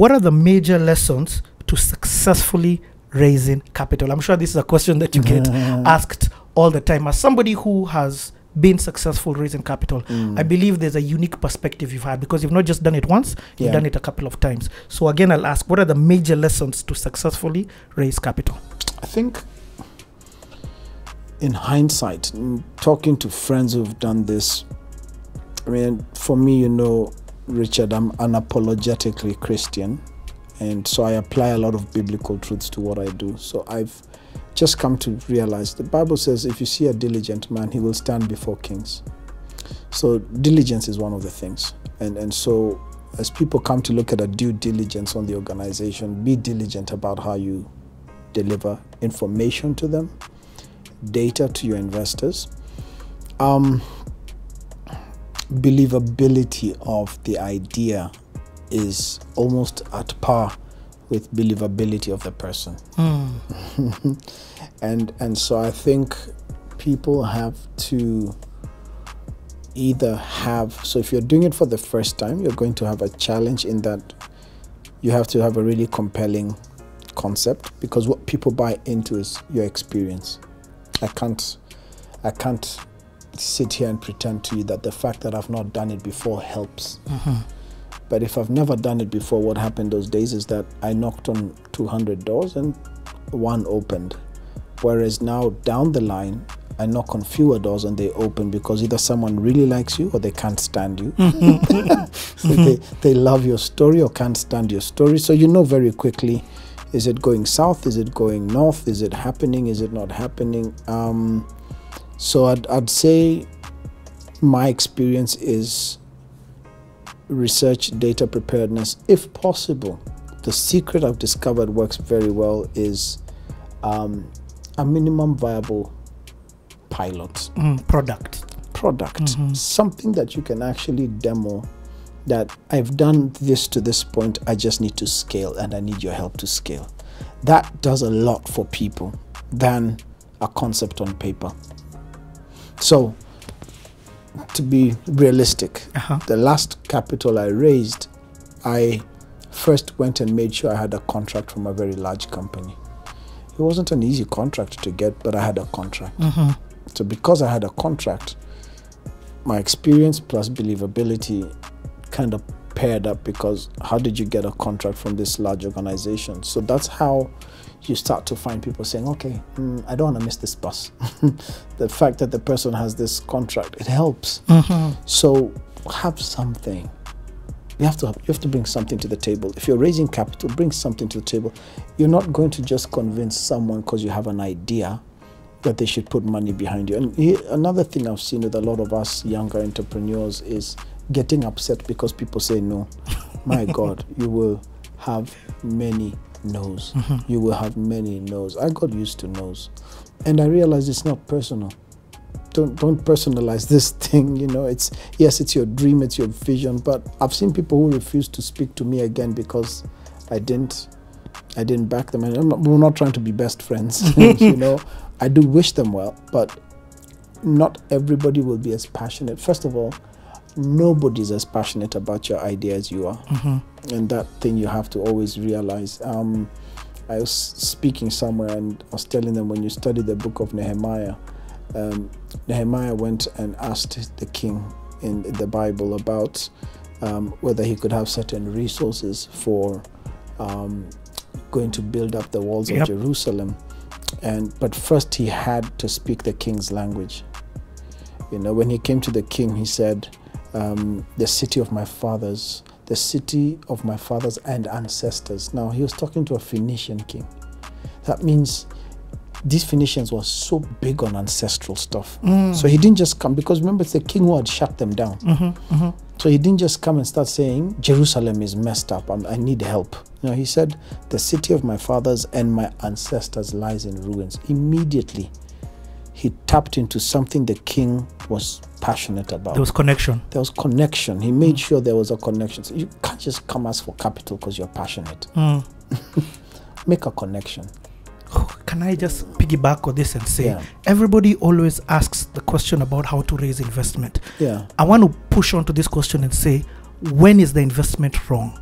What are the major lessons to successfully raising capital? I'm sure this is a question that you get asked all the time. As somebody who has been successful raising capital, Mm. I believe there's a unique perspective you've had because you've not just done it once, you've Yeah. done it a couple of times. So, again, I'll ask what are the major lessons to successfully raise capital? I think in hindsight, mm, talking to friends who've done this, I mean, for me, you know, Richard, I'm unapologetically Christian. And so I apply a lot of biblical truths to what I do. So I've just come to realize the Bible says if you see a diligent man, he will stand before kings. So diligence is one of the things. And, and so as people come to look at a due diligence on the organization, be diligent about how you deliver information to them, data to your investors, um, believability of the idea is almost at par with believability of the person. Hmm. and and so I think people have to either have so if you're doing it for the first time, you're going to have a challenge in that you have to have a really compelling concept because what people buy into is your experience. I can't I can't sit here and pretend to you that the fact that I've not done it before helps. But if I've never done it before, what happened those days is that I knocked on 200 doors and one opened. Whereas now down the line, I knock on fewer doors and they open because either someone really likes you or they can't stand you. they, they love your story or can't stand your story. So you know very quickly is it going south? Is it going north? Is it happening? Is it not happening? Um, so I'd, I'd say my experience is research data preparedness if possible. The secret I've discovered works very well is um, a minimum viable pilot Mm, product. product, something that you can actually demo that I've done this to this point, I just need to scale and I need your help to scale. That does a lot for people than a concept on paper. So, to be realistic, Uh-huh. the last capital I raised, I first went and made sure I had a contract from a very large company. It wasn't an easy contract to get, but I had a contract. So because I had a contract, my experience plus believability kind of paired up because how did you get a contract from this large organization? So that's how you start to find people saying, okay, mm, I don't want to miss this bus. the fact that the person has this contract, it helps. So have something. You have to have, you have to bring something to the table. If you're raising capital, bring something to the table. You're not going to just convince someone because you have an idea that they should put money behind you. And he- another thing I've seen with a lot of us younger entrepreneurs is getting upset because people say no. My God, you will have many no's. Mm-hmm. You will have many no's. I got used to no's. And I realized it's not personal. Don't don't personalize this thing, you know. It's yes, it's your dream, it's your vision, but I've seen people who refuse to speak to me again because I didn't I didn't back them. And I'm not, we're not trying to be best friends, you know. I do wish them well, but not everybody will be as passionate. First of all, nobody's as passionate about your idea as you are, and that thing you have to always realize. Um, I was speaking somewhere and I was telling them when you study the book of Nehemiah, um, Nehemiah went and asked the king in the Bible about um, whether he could have certain resources for um, going to build up the walls Yep. of Jerusalem. And but first he had to speak the king's language. You know, when he came to the king, he said, um, "The city of my fathers, the city of my fathers and ancestors." Now he was talking to a Phoenician king. That means these Phoenicians were so big on ancestral stuff. Mm. So he didn't just come because remember it's the king who had shut them down. Mm-hmm, mm-hmm. So he didn't just come and start saying Jerusalem is messed up. I'm, I need help. No, he said the city of my fathers and my ancestors lies in ruins. Immediately, he tapped into something the king was passionate about. There was connection. there was connection. He made mm. sure there was a connection. So you can't just come ask for capital because you're passionate. Mm. Make a connection. Oh, can I just piggyback on this and say Yeah. everybody always asks the question about how to raise investment. Yeah. I want to push on to this question and say when is the investment wrong?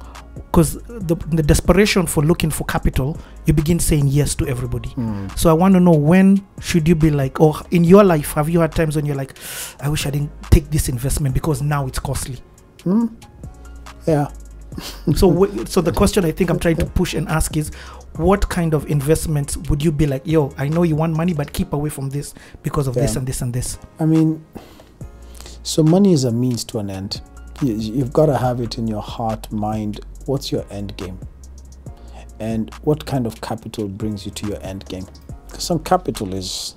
Because the, the desperation for looking for capital, you begin saying yes to everybody. Mm. So I want to know when should you be like, oh, in your life, have you had times when you're like, I wish I didn't take this investment because now it's costly. Mm. Yeah. so, w- so the question I think I'm trying to push and ask is, what kind of investments would you be like, yo, I know you want money, but keep away from this because of this and this and this. I mean, so money is a means to an end. You, you've got to have it in your heart, mind. What's your end game? And what kind of capital brings you to your end game? Because some capital is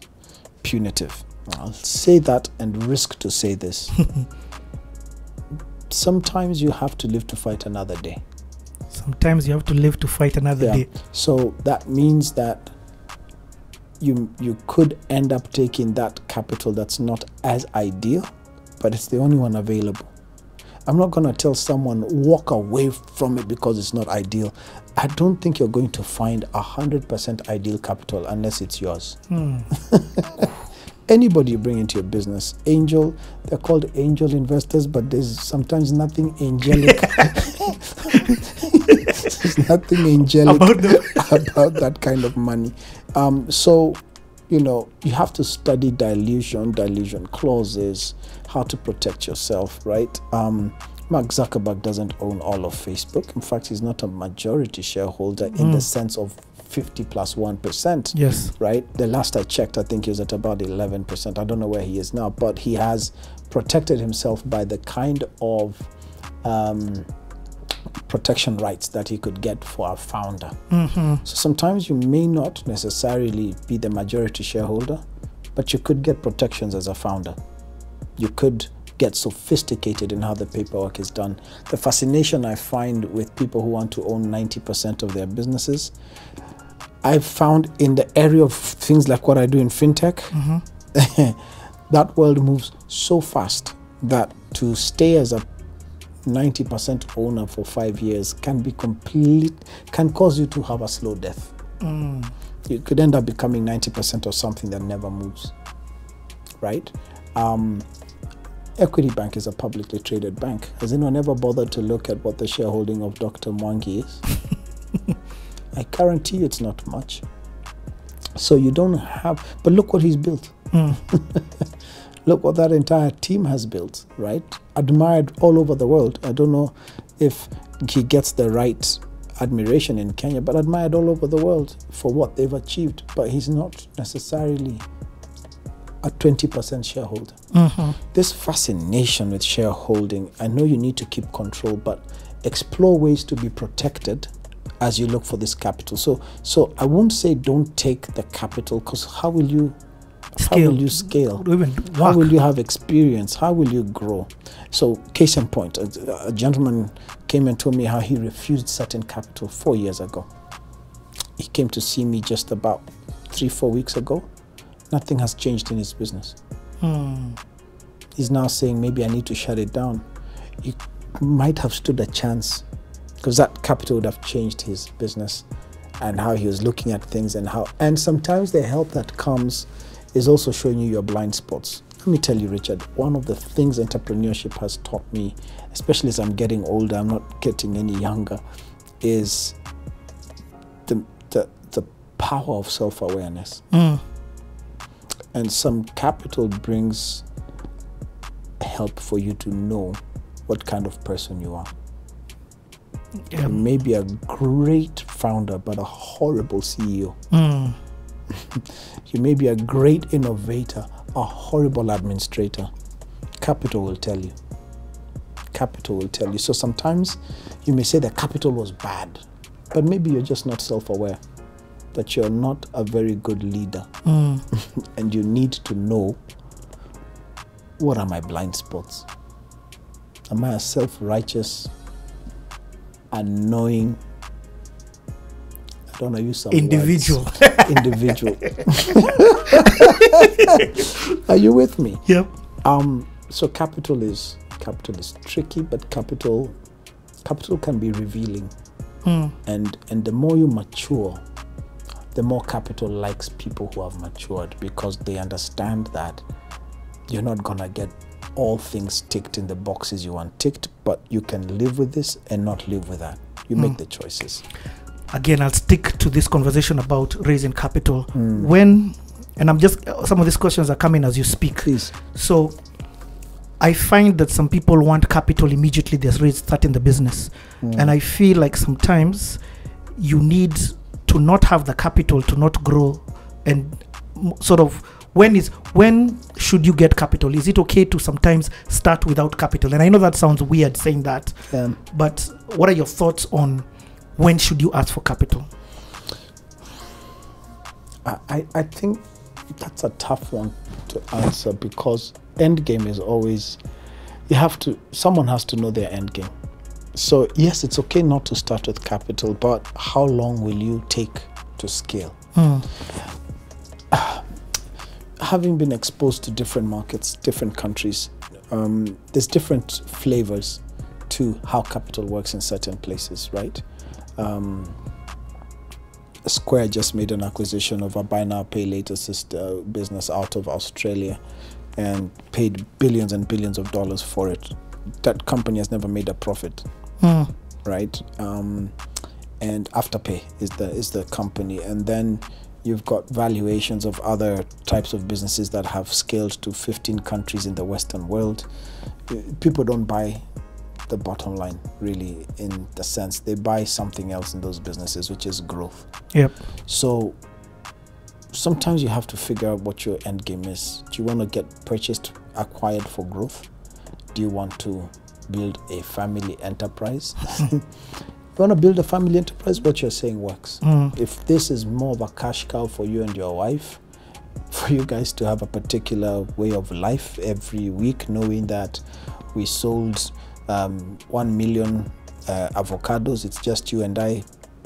punitive. I'll say that and risk to say this. Sometimes you have to live to fight another day. Sometimes you have to live to fight another Yeah. day. So that means that you you could end up taking that capital that's not as ideal, but it's the only one available. I'm not going to tell someone walk away from it because it's not ideal. I don't think you're going to find a hundred percent ideal capital unless it's yours. Hmm. Anybody you bring into your business, angel, they're called angel investors, but there's sometimes nothing angelic. there's nothing angelic About about that kind of money. Um, so, you know, you have to study dilution, dilution clauses, how to protect yourself, right? Um, Mark Zuckerberg doesn't own all of Facebook. In fact, he's not a majority shareholder in the Mm. sense of 50 plus 1, yes. right? The last I checked, I think he was at about 11%. I don't know where he is now, but he has protected himself by the kind of um, protection rights that he could get for a founder. hmm So sometimes you may not necessarily be the majority shareholder, but you could get protections as a founder. You could get sophisticated in how the paperwork is done. The fascination I find with people who want to own 90% of their businesses, I've found in the area of things like what I do in fintech, that world moves so fast that to stay as a 90% owner for five years can be complete, can cause you to have a slow death. Mm. You could end up becoming 90% of something that never moves, right? Um, Equity Bank is a publicly traded bank. Has anyone ever bothered to look at what the shareholding of Dr. Mwangi is? I guarantee you it's not much. So you don't have, but look what he's built. Mm. Look what that entire team has built, right? Admired all over the world. I don't know if he gets the right admiration in Kenya, but admired all over the world for what they've achieved. But he's not necessarily a 20% shareholder. hmm This fascination with shareholding, I know you need to keep control, but explore ways to be protected as you look for this capital. So, so I won't say don't take the capital because how will you Scale. how will you scale? Even How will you have experience? How will you grow? So, case in point, a, a gentleman came and told me how he refused certain capital four years ago. He came to see me just about three, four weeks ago. Nothing has changed in his business. Hmm. He's now saying maybe I need to shut it down. He might have stood a chance because that capital would have changed his business and how he was looking at things and how and sometimes the help that comes is also showing you your blind spots. Let me tell you, Richard, one of the things entrepreneurship has taught me, especially as I'm getting older, I'm not getting any younger, is the the, the power of self-awareness. Mm. And some capital brings help for you to know what kind of person you are. Yeah. You may be a great founder, but a horrible CEO. Mm. You may be a great innovator, a horrible administrator. Capital will tell you. Capital will tell you. So sometimes you may say that capital was bad, but maybe you're just not self aware, that you're not a very good leader, Mm. and you need to know what are my blind spots? Am I a self righteous, annoying, I don't know, use some. Individual. individual. Are you with me? yep. Um, so capital is capital is tricky, but capital capital can be revealing, Mm. and and the more you mature, the more capital likes people who have matured because they understand that you're not gonna get all things ticked in the boxes you want ticked, but you can live with this and not live with that. You make the choices. Again, I'll stick to this conversation about raising capital. Mm. When, and I'm just, some of these questions are coming as you speak. Please. So I find that some people want capital immediately they're starting the business. Mm. And I feel like sometimes you need to not have the capital to not grow and sort of when is when should you get capital? Is it okay to sometimes start without capital? And i know that sounds weird saying that Um, but what are your thoughts on when should you ask for capital? I, I, I think that's a tough one to answer because end game is always you have to someone has to know their end game. So yes, it's okay not to start with capital, but how long will you take to scale? Hmm. Having been exposed to different markets, different countries, um, there's different flavors to how capital works in certain places, right? Um, Square just made an acquisition of a buy now pay later sister business out of Australia and paid billions and billions of dollars for it. That company has never made a profit, Hmm. right? Um, and Afterpay is the is the company, and then you've got valuations of other types of businesses that have scaled to 15 countries in the Western world. Uh, People don't buy the bottom line really in the sense they buy something else in those businesses, which is growth. yep So sometimes you have to figure out what your end game is. Do you want to get purchased, acquired for growth? Do you want to build a family enterprise? if you want to build a family enterprise, what you're saying works. Hmm. If this is more of a cash cow for you and your wife, for you guys to have a particular way of life every week, knowing that we sold um, 1 million uh, avocados, it's just you and I,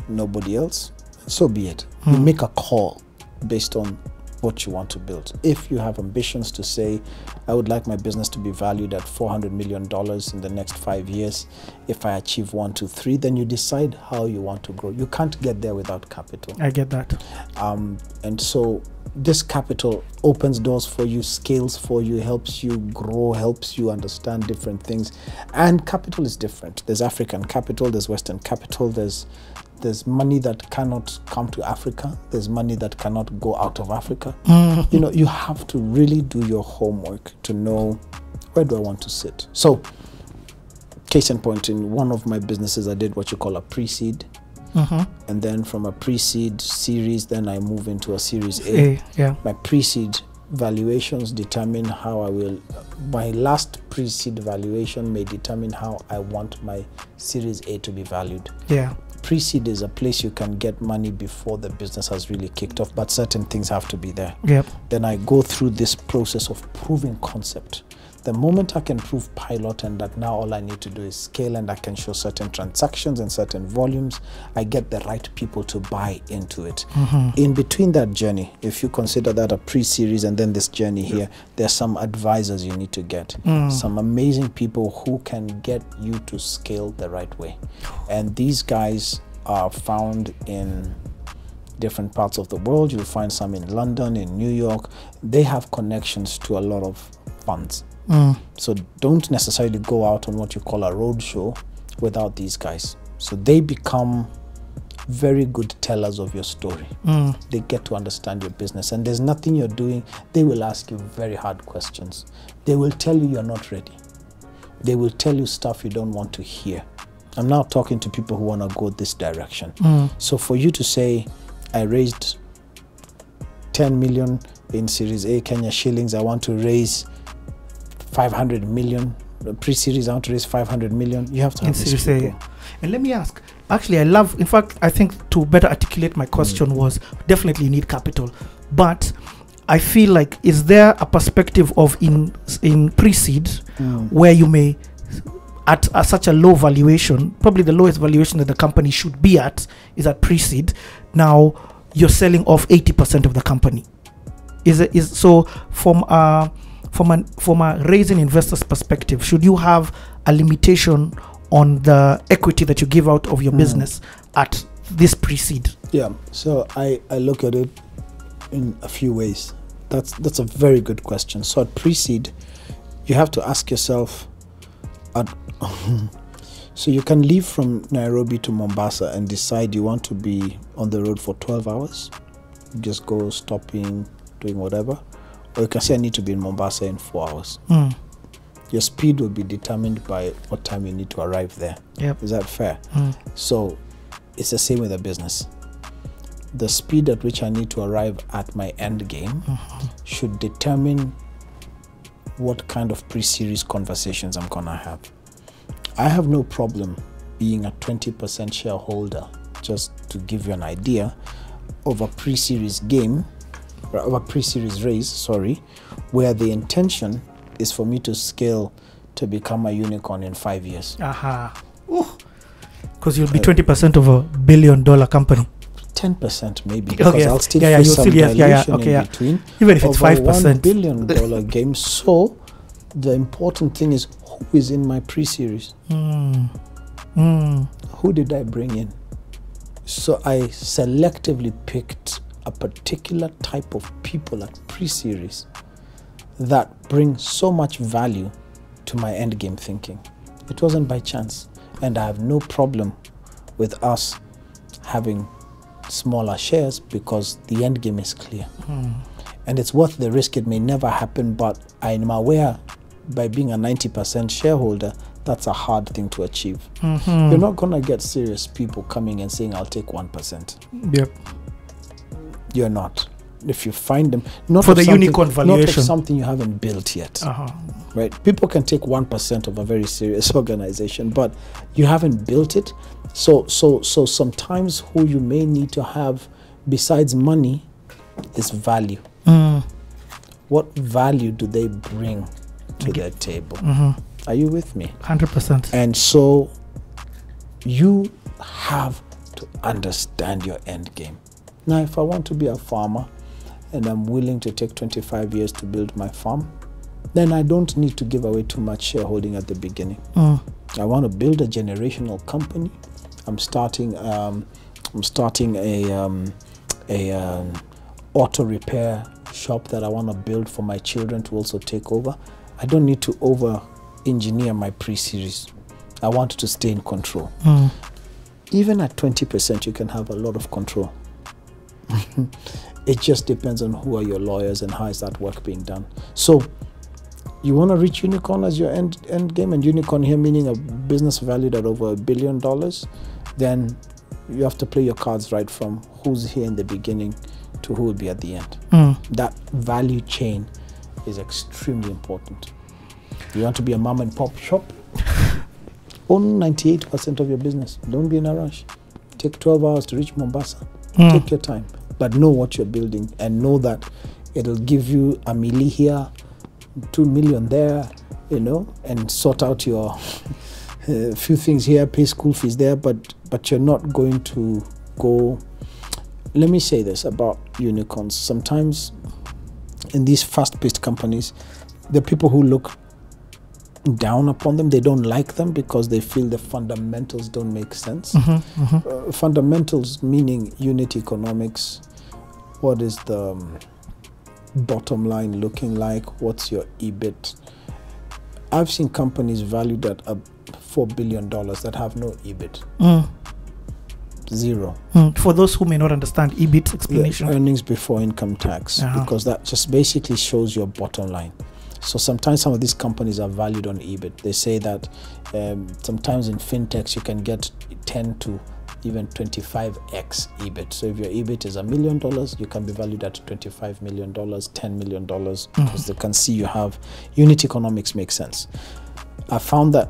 nobody else, so be it. You Hmm. make a call based on what you want to build. If you have ambitions to say, I would like my business to be valued at $400 million in the next five years, if I achieve one, two, three, then you decide how you want to grow. You can't get there without capital. i get that Um, and so this capital opens doors for you, scales for you, helps you grow, helps you understand different things. And capital is different. There's African capital, there's Western capital, there's there's money that cannot come to Africa, there's money that cannot go out of Africa. You know, you have to really do your homework to know where do I want to sit. So case in point, in one of my businesses I did what you call a pre-seed. Hmm and then from a pre-seed series then i move into a series a. A, yeah. My pre-seed valuations determine how i will my last pre-seed valuation may determine how i want my series a to be valued. Yeah pre-seed is a place you can get money before the business has really kicked off but certain things have to be there yep then I go through this process of proving concept. The moment I can prove pilot and that now all I need to do is scale and I can show certain transactions and certain volumes, I get the right people to buy into it. Mm-hmm. In between that journey, if you consider that a pre series and then this journey here, there's some advisors you need to get, mm. some amazing people who can get you to scale the right way. And these guys are found in different parts of the world. You'll find some in London, in New York. They have connections to a lot of funds. Mm. So don't necessarily go out on what you call a road show without these guys. So they become very good tellers of your story. Mm. They get to understand your business, and there's nothing you're doing. They will ask you very hard questions. They will tell you you're not ready. They will tell you stuff you don't want to hear. I'm now talking to people who want to go this direction. Mm. So for you to say, I raised 10 million in Series A Kenya shillings, I want to raise 500 million. Pre-series, I want to raise 500 million. You have to have these Series A. And let me ask. Actually, I love. In fact, I think to better articulate my question was definitely you need capital, but I feel like is there a perspective of in in pre-seed Mm. where you may at a, such a low valuation, probably the lowest valuation that the company should be at is at pre-seed. Now you're selling off 80% of the company. Is it is so from a from an from a raising investors perspective, should you have a limitation on the equity that you give out of your Mm. business at this pre-seed? Yeah. So I, I look at it in a few ways. That's that's a very good question. So at pre-seed, you have to ask yourself, at, So you can leave from Nairobi to Mombasa and decide you want to be on the road for 12 hours. You just go stopping, doing whatever. Or you can say I need to be in Mombasa in four hours. Mm. Your speed will be determined by what time you need to arrive there. Yep. Is that fair? Mm. So it's the same with a business. The speed at which I need to arrive at my end game Mhm. should determine what kind of pre series conversations I'm going to have. I have no problem being a 20% shareholder, just to give you an idea, of a pre series game, or of a pre series raise, sorry, where the intention is for me to scale to become a unicorn in five years. Aha. Because you'll be Uh, 20% of a billion dollar company. 10% maybe, Okay, because yes. I'll still Yeah, yeah, face you'll some still- yes, yeah, yeah, okay, in yeah. between. Even if it's of a one 5%. billion dollar game. So the important thing is who is in my pre-series? Mm. Mm. Who did I bring in? So I selectively picked a particular type of people at pre-series that bring so much value to my endgame thinking. It wasn't by chance, and I have no problem with us having smaller shares because the endgame is clear Mm. and it's worth the risk. It may never happen, but I am aware by being a 90% shareholder, that's a hard thing to achieve. Mhm. You're not going to get serious people coming and saying, I'll take 1%. Yep. You're not. If you find them, not For the unicorn not of something you haven't built yet, Uh-huh. right? People can take 1% of a very serious organization, but you haven't built it. So, so, so sometimes who you may need to have besides money is value. Mm. what value do they bring to Okay. their table? Mhm. Are you with me? 100%. And so you have to understand your end game. Now, if I want to be a farmer and I'm willing to take 25 years to build my farm, then I don't need to give away too much shareholding at the beginning. Mm. I want to build a generational company. I'm starting. Um, I'm starting a um, a um, auto repair shop that I want to build for my children to also take over. I don't need to over engineer my pre-series. I want to stay in control. Mm. Even at 20%, you can have a lot of control. it just depends on who are your lawyers and how is that work being done. So you want to reach unicorn as your end end game, and unicorn here meaning a business valued at over a billion dollars, then you have to play your cards right from who's here in the beginning to who will be at the end. Mm. That value chain is extremely important. You want to be a mom and pop shop? Own 98% of your business. Don't be in a rush. Take 12 hours to reach Mombasa. Mm. Take your time, but know what you're building and know that it'll give you a milli here, two million there, you know, and sort out your a few things here, pay school fees there, but but you're not going to go. Let me say this about unicorns. Sometimes in these fast-paced companies, the people who look down upon them, they don't like them because they feel the fundamentals don't make sense Mhm. Mhm. uh, fundamentals meaning unit economics what is the um, bottom line looking like what's your ebit i've seen companies valued at 4 billion dollars that have no ebit Mm. zero Mm. For those who may not understand EBIT Yeah, explanation. earnings before income tax Uh-huh. because that just basically shows your bottom line so sometimes some of these companies are valued on ebit they say that um, sometimes in fintechs you can get 10 to even 25x ebit so if your ebit is a million dollars you can be valued at 25 million dollars 10 million dollars Mhm. because they can see you have unit economics makes sense i found that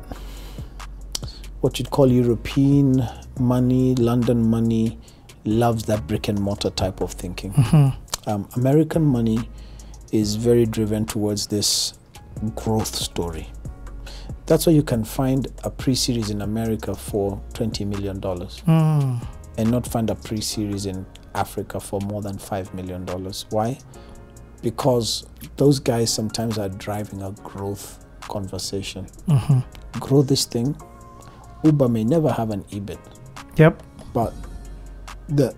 what you'd call european money london money loves that brick and mortar type of thinking Mhm. um, American money is very driven towards this growth story. That's why you can find a pre-series in America for twenty million dollars Mm. and not find a pre-series in Africa for more than five million dollars. Why? Because those guys sometimes are driving a growth conversation. Mhm. Grow this thing. Uber may never have an EBIT, Yep. but the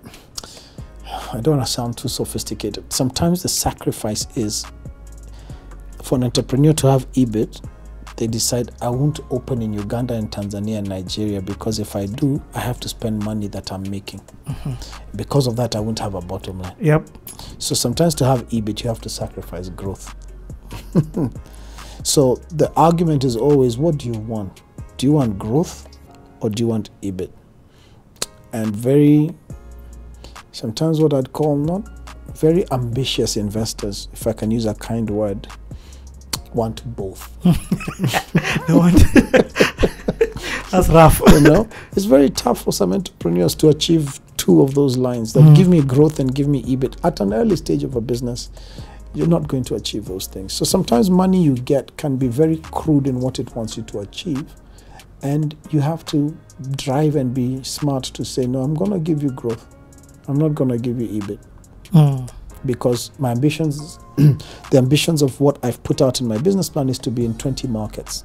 I don't want to sound too sophisticated. Sometimes the sacrifice is for an entrepreneur to have EBIT, they decide I won't open in Uganda and Tanzania and Nigeria because if I do, I have to spend money that I'm making. Mm-hmm. Because of that, I won't have a bottom line. Yep. So sometimes to have EBIT, you have to sacrifice growth. so the argument is always what do you want? Do you want growth or do you want EBIT? And very, sometimes what I'd call not very ambitious investors, if I can use a kind word, want both. They want- That's rough. you know, it's very tough for some entrepreneurs to achieve two of those lines that Mm. give me growth and give me EBIT at an early stage of a business. You're not going to achieve those things. So sometimes money you get can be very crude in what it wants you to achieve, and you have to drive and be smart to say, no, I'm going to give you growth. I'm not going to give you EBIT Mm. because my ambitions, the ambitions of what I've put out in my business plan is to be in 20 markets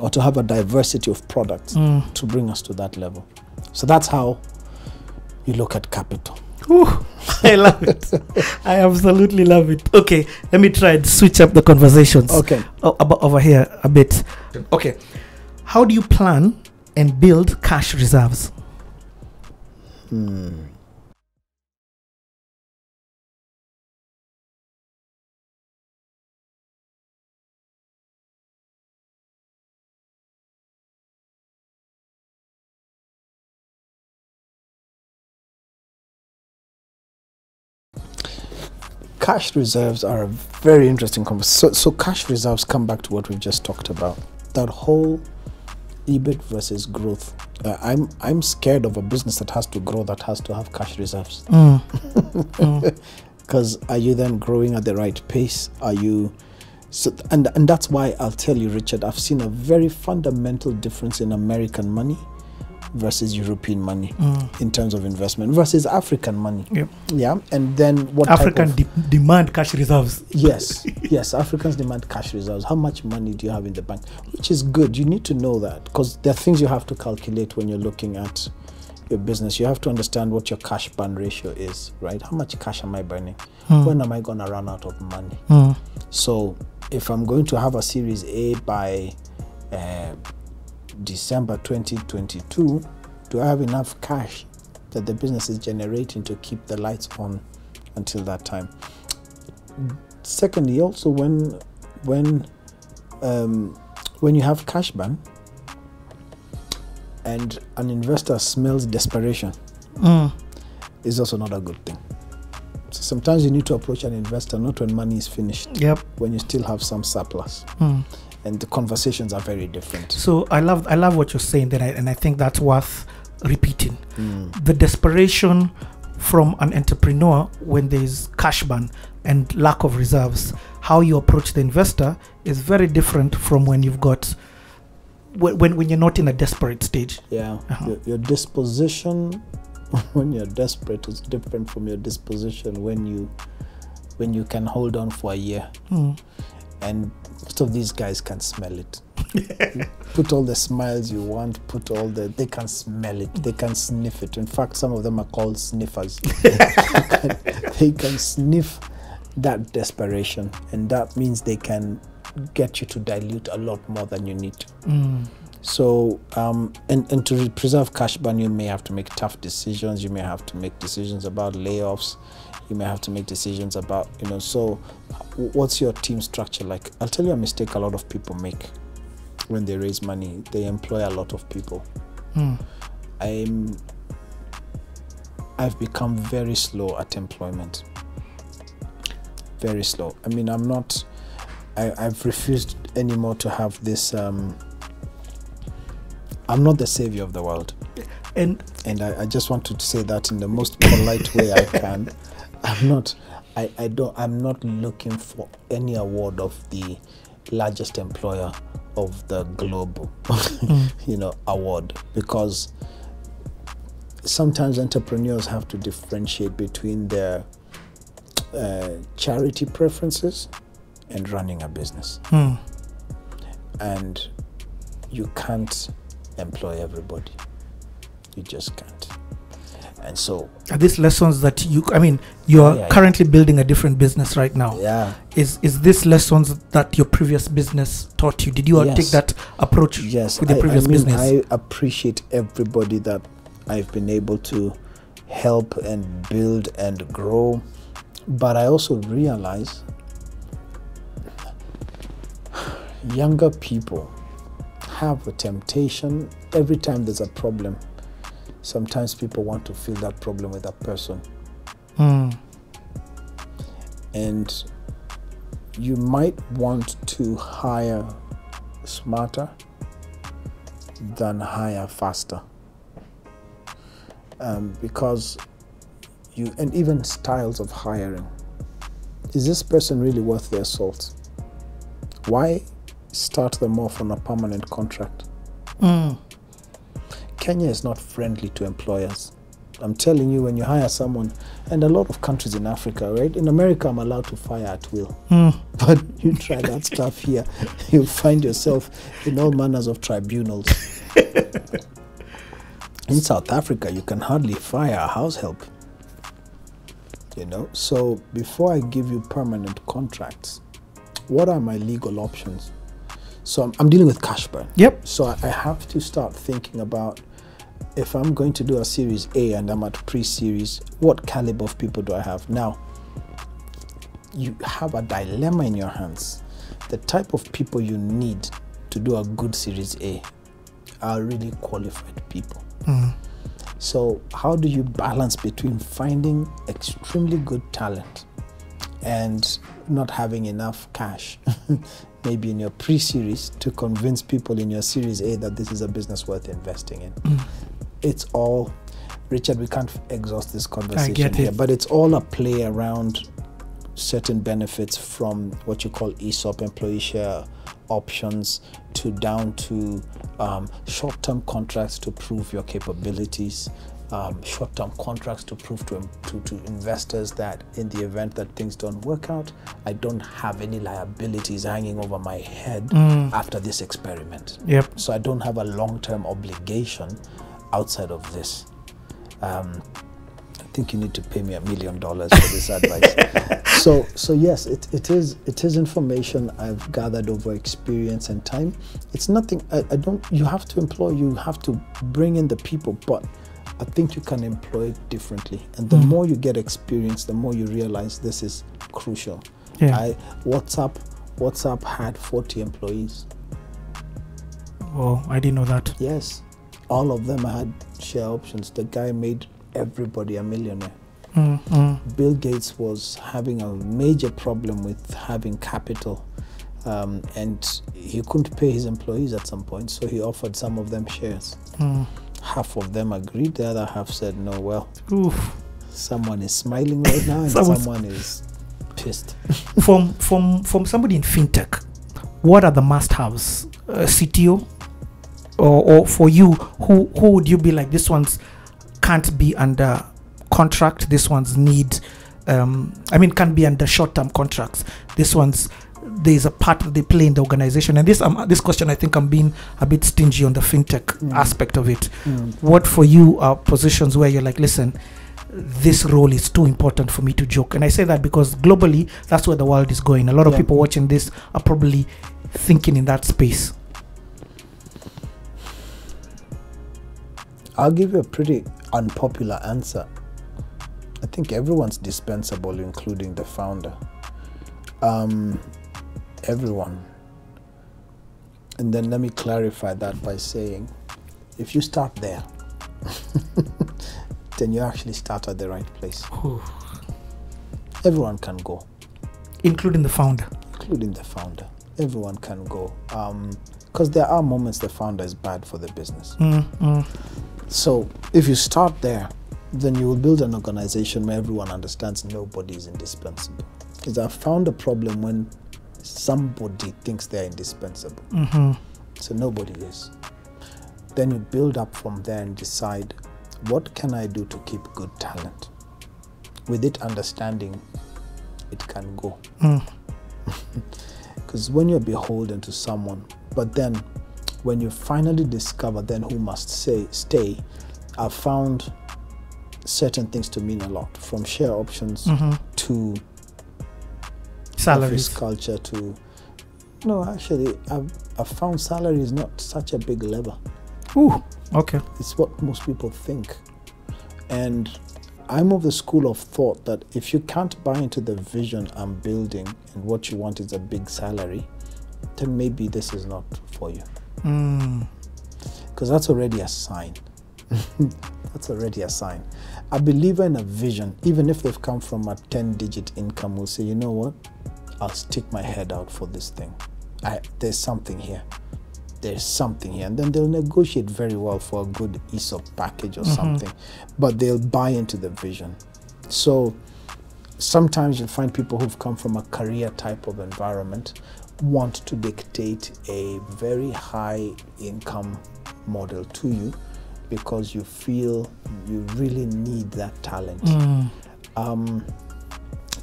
or to have a diversity of products Mm. to bring us to that level. So that's how you look at capital. Whew. I love it. I absolutely love it. Okay, let me try and switch up the conversations Okay. o- about over here a bit. Okay, how do you plan and build cash reserves? Hmm. Cash reserves are a very interesting conversation. So, so cash reserves come back to what we've just talked about. That whole EBIT versus growth. Uh, I'm I'm scared of a business that has to grow that has to have cash reserves. Mm. Mm. Because are you then growing at the right pace? Are you so and and that's why I'll tell you, Richard, I've seen a very fundamental difference in American money versus European money Mm. in terms of investment versus African money. Yep. Yeah. And then what African de- demand cash reserves. yes yes africans demand cash reserves how much money do you have in the bank which is good you need to know that because there are things you have to calculate when you're looking at your business you have to understand what your cash burn ratio is right how much cash am i burning Mm. when am i going to run out of money Mm. so if i'm going to have a series a by uh, december 2022 do i have enough cash that the business is generating to keep the lights on until that time secondly also when when um, when you have cash burn and an investor smells desperation Mm. is also not a good thing so sometimes you need to approach an investor not when money is finished Yep. when you still have some surplus Mm. And the conversations are very different So I love I love what you're saying there, and I think that's worth repeating. Mm. The desperation from an entrepreneur when there's cash burn and lack of reserves, how you approach the investor is very different from when you've got when when, when you're not in a desperate stage. yeah Uh-huh. your, your disposition when you're desperate is different from your disposition when you when you can hold on for a year Mm. and most of these guys can smell it. put all the smiles you want, put all the they can smell it, they can sniff it. In fact, some of them are called sniffers. they can sniff that desperation, and that means they can get you to dilute a lot more than you need. Mm. So, um, and, and to preserve cash burn, you may have to make tough decisions. You may have to make decisions about layoffs. You may have to make decisions about, you know, so what's your team structure like? I'll tell you a mistake a lot of people make when they raise money. They employ a lot of people. Mm. I'm, I've become very slow at employment. Very slow. I mean, I'm not, I, I've refused anymore to have this, um, I'm not the savior of the world. And And I, I just want to say that in the most polite way I can. I'm not, I, I don't, I'm not looking for any award of the largest employer of the globe, you know, award because sometimes entrepreneurs have to differentiate between their uh, charity preferences and running a business. mm. And you can't employ everybody. You just can't. And so, Are these lessons that you? I mean, you're Yeah, yeah. currently building a different business right now. yeah, Is is this lessons that your previous business taught you? Did you Yes. take that approach yes. with I, previous I mean, business? I appreciate everybody that I've been able to help and build and grow, but I also realize younger people have a temptation every time there's a problem. Sometimes people want to fill that problem with a person. Mm, and you might want to hire smarter than hire faster. Um, because you and even styles of hiring. Is this person really worth their salt? Why start them off on a permanent contract? Mm, Kenya is not friendly to employers. I'm telling you, when you hire someone, and a lot of countries in Africa, right? In America, I'm allowed to fire at will. mm. But you try that stuff here, you'll find yourself in all manners of tribunals. in South Africa, you can hardly fire a house help. You know, so before I give you permanent contracts, what are my legal options? So I'm, I'm dealing with cash burn. Yep. So I, I have to start thinking about if I'm going to do a series A and I'm at pre series, what caliber of people do I have? Now, you have a dilemma in your hands. The type of people you need to do a good series A are really qualified people. Mm. So, how do you balance between finding extremely good talent and not having enough cash, maybe in your pre series, to convince people in your series A that this is a business worth investing in? Mm. It's all, Richard, we can't exhaust this conversation here, but it's all a play around certain benefits from what you call ESOP employee share options to down to um, short-term contracts to prove your capabilities um, short-term contracts to prove to, to, to investors that in the event that things don't work out i don't have any liabilities hanging over my head Mm. after this experiment Yep. so i don't have a long-term obligation outside of this um, I think you need to pay me a million dollars for this advice. so, so yes, it, it is it is information I've gathered over experience and time. It's nothing. I, I don't. You have to employ. You have to bring in the people, but I think you can employ it differently. And the Mm. more you get experience, the more you realize this is crucial. Yeah. I WhatsApp WhatsApp had 40 employees. oh, I didn't know that. Yes, all of them had share options. The guy made everybody a millionaire. Mm, mm. Bill Gates was having a major problem with having capital. Um, and he couldn't pay his employees at some point, so he offered some of them shares. Mm. Half of them agreed, the other half said, No, well, Oof. someone is smiling right now and someone is pissed. from from from somebody in fintech, what are the must-haves? Uh, CTO, or or for you, who who would you be like? This one's can't be under contract. This one's need. Um, I mean, can't be under short-term contracts. This one's there's a part that they play in the organization. And this um, this question, I think I'm being a bit stingy on the fintech Mm. aspect of it. What for you are positions where you're like, listen, this role is too important for me to joke. And I say that because globally, that's where the world is going. A lot of people watching this are probably thinking in that space. I'll give you a pretty unpopular answer. I think everyone's dispensable, including the founder. Um, everyone. And then let me clarify that by saying if you start there, then you actually start at the right place. Everyone can go, Including the founder. including the founder. Everyone can go. Because there are moments the founder is bad for the business. Mm, mm, So if you start there, then you will build an organization where everyone understands nobody is indispensable. Because I found a problem when somebody thinks they're indispensable. mhm. So nobody is. Then you build up from there and decide what can I do to keep good talent? With it understanding it can go. Mm. Because when you're beholden to someone, but then when you finally discover then who must say stay, I've found certain things to mean a lot, from share options hmm to Salaries. culture to. No, actually, I've, I've found salary is not such a big lever. Ooh. Okay. It's what most people think. And I'm of the school of thought that if you can't buy into the vision I'm building and what you want is a big salary, then maybe this is not for you. Mm. Because that's already a sign. that's already a sign. A believer in a vision, even if they've come from a 10 digit income, will say, you know what? I'll stick my head out for this thing. I, there's something here. There's something here. And then they'll negotiate very well for a good ESOP package or something. But they'll buy into the vision. So sometimes you'll find people who've come from a career type of environment want to dictate a very high income model to you because you feel you really need that talent. Mm. Um,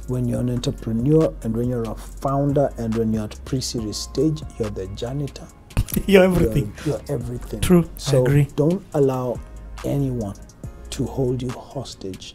when you're an entrepreneur and when you're a founder and when you're at pre-series stage, you're the janitor. You're everything. You're, you're everything. True. I So agree. don't allow anyone to hold you hostage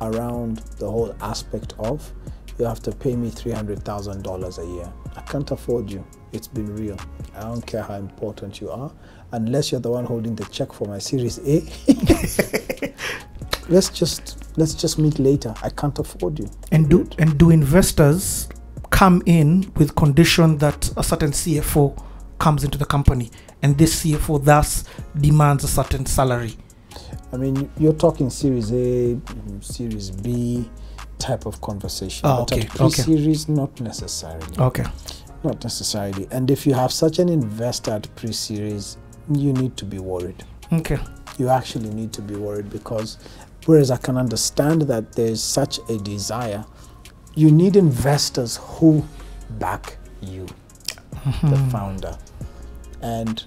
around the whole aspect of you have to pay me three hundred thousand dollars a year. I can't afford you. It's been real. I don't care how important you are, unless you're the one holding the check for my Series A. let's just let's just meet later. I can't afford you. And do and do investors come in with condition that a certain CFO comes into the company, and this CFO thus demands a certain salary? I mean, you're talking Series A, Series B type of conversation. Oh, but okay, at pre-series, not necessarily. Okay. Not necessarily. And if you have such an investor at pre-series, you need to be worried. Okay. You actually need to be worried because whereas I can understand that there's such a desire, you need investors who back you, the mm-hmm. founder, and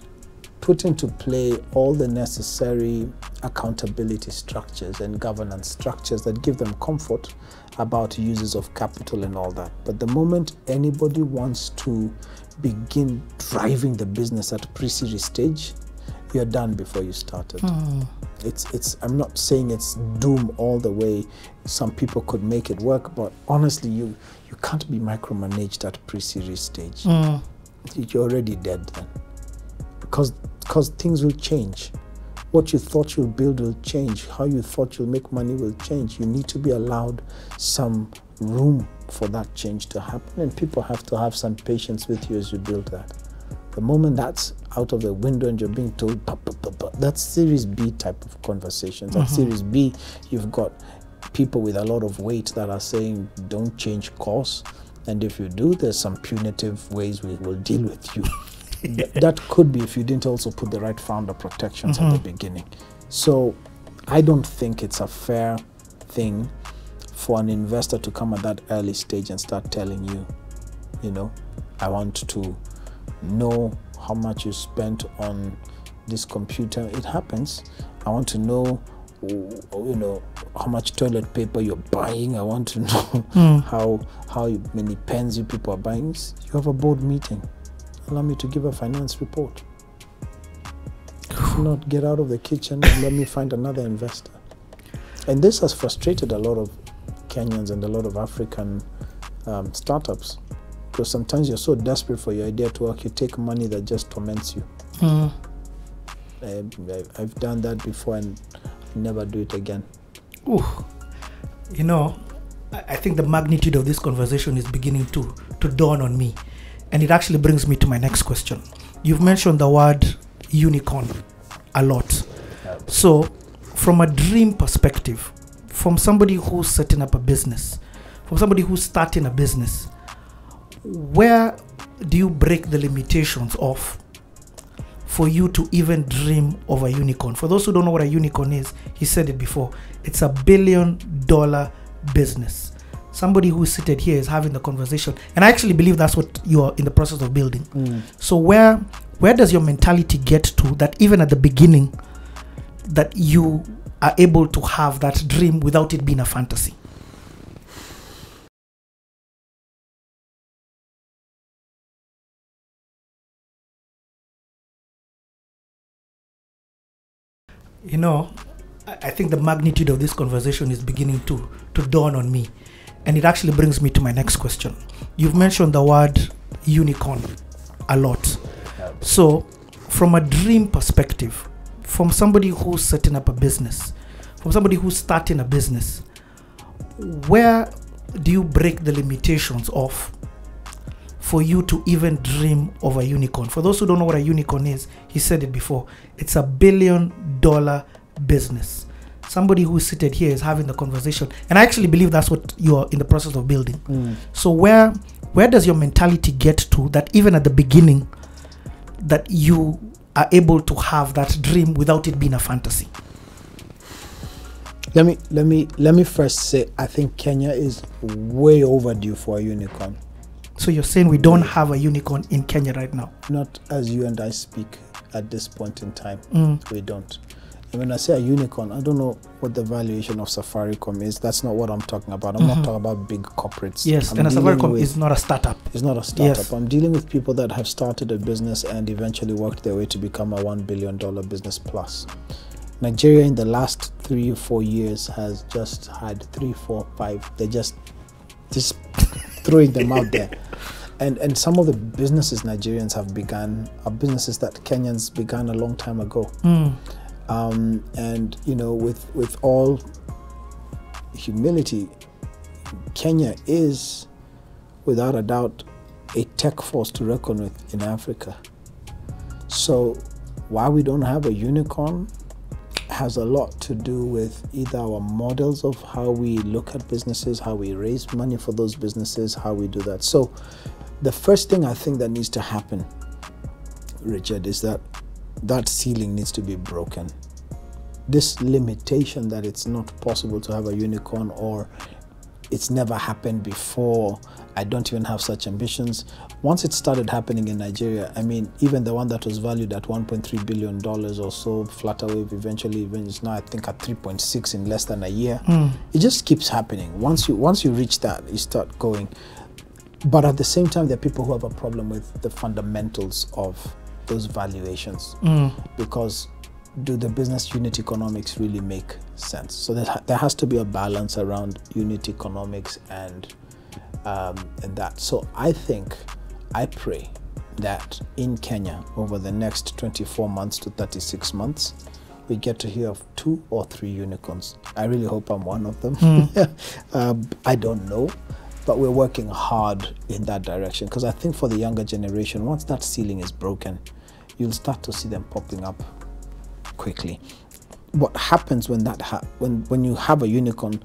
put into play all the necessary accountability structures and governance structures that give them comfort about uses of capital and all that. But the moment anybody wants to begin driving the business at pre-series stage, you're done before you started. It's it's I'm not saying it's doom all the way. Some people could make it work, but honestly you you can't be micromanaged at pre-series stage. Mm. You're already dead then. Because because things will change. What you thought you'll build will change. How you thought you'll make money will change. You need to be allowed some room for that change to happen, and people have to have some patience with you as you build that. The moment that's out of the window and you're being told, "Pa, pa, pa, pa," that's Series B type of conversations. At mm-hmm. Series B, you've got people with a lot of weight that are saying, don't change course. And if you do, there's some punitive ways we will deal with you. Th- that could be if you didn't also put the right founder protections at the mm-hmm. beginning. So I don't think it's a fair thing for an investor to come at that early stage and start telling you, you know, I want to know how much you spent on this computer. It happens. I want to know, you know, how much toilet paper you're buying. I want to know hmm. how how many pens you people are buying. You have a board meeting. Allow me to give a finance report. If not, get out of the kitchen and let me find another investor. And this has frustrated a lot of Kenyans and a lot of African um, startups because sometimes you're so desperate for your idea to work, you take money that just torments you. Mm. I- I've done that before and never do it again. Ooh. You know, I I think the magnitude of this conversation is beginning to to dawn on me, and it actually brings me to my next question. You've mentioned the word unicorn a lot. So, from a dream perspective, from somebody who's setting up a business, from somebody who's starting a business, where do you break the limitations of for you to even dream of a unicorn? For those who don't know what a unicorn is, he said it before. It's a billion dollar business. Somebody who's seated here is having the conversation, and I actually believe that's what you are in the process of building. Mm. So where where does your mentality get to that even at the beginning that you are able to have that dream without it being a fantasy? You know, I, I think the magnitude of this conversation is beginning to to dawn on me, and it actually brings me to my next question. You've mentioned the word unicorn a lot. So, from a dream perspective, from somebody who's setting up a business, from somebody who's starting a business, where do you break the limitations of for you to even dream of a unicorn? For those who don't know what a unicorn is, he said it before. It's a billion dollar business. Somebody who's seated here is having the conversation, and I actually believe that's what you are in the process of building. Mm. So where where does your mentality get to that even at the beginning that you are able to have that dream without it being a fantasy? Let me let me let me first say I think Kenya is way overdue for a unicorn. So you're saying we don't have a unicorn in Kenya right now? Not as you and I speak at this point in time. Mm. We don't. And when I say a unicorn, I don't know what the valuation of Safaricom is. That's not what I'm talking about. I'm Mhm. not talking about big corporates. Yes, I'm and a Safaricom with- is not a startup. It's not a startup. Yes. I'm dealing with people that have started a business and eventually worked their way to become a $1 billion business plus. Nigeria in the last three or four years has just had three, four, five. They're just, just throwing them out there. And, and some of the businesses Nigerians have begun are businesses that Kenyans began a long time ago. Mm. Um, and you know, with with all humility, Kenya is, without a doubt, a tech force to reckon with in Africa. So, why we don't have a unicorn has a lot to do with either our models of how we look at businesses, how we raise money for those businesses, how we do that. So, the first thing I think that needs to happen, Richard, is that that ceiling needs to be broken. This limitation that it's not possible to have a unicorn or it's never happened before, I don't even have such ambitions. Once it started happening in Nigeria, I mean, even the one that was valued at $1.3 billion or so, Flutterwave eventually even is now, I think, at 3.6 in less than a year. Mm. It just keeps happening. Once you once you reach that, you start going. But at the same time, there are people who have a problem with the fundamentals of those valuations Mm. because do the business unit economics really make sense? So there, ha- there has to be a balance around unit economics and um, and that. So I think, I pray that in Kenya over the next 24 months to 36 months, we get to hear of two or three unicorns. I really hope I'm one of them. um, I don't know, but we're working hard in that direction because I think for the younger generation, once that ceiling is broken, you'll start to see them popping up quickly. What happens when that ha- when when you have a unicorn,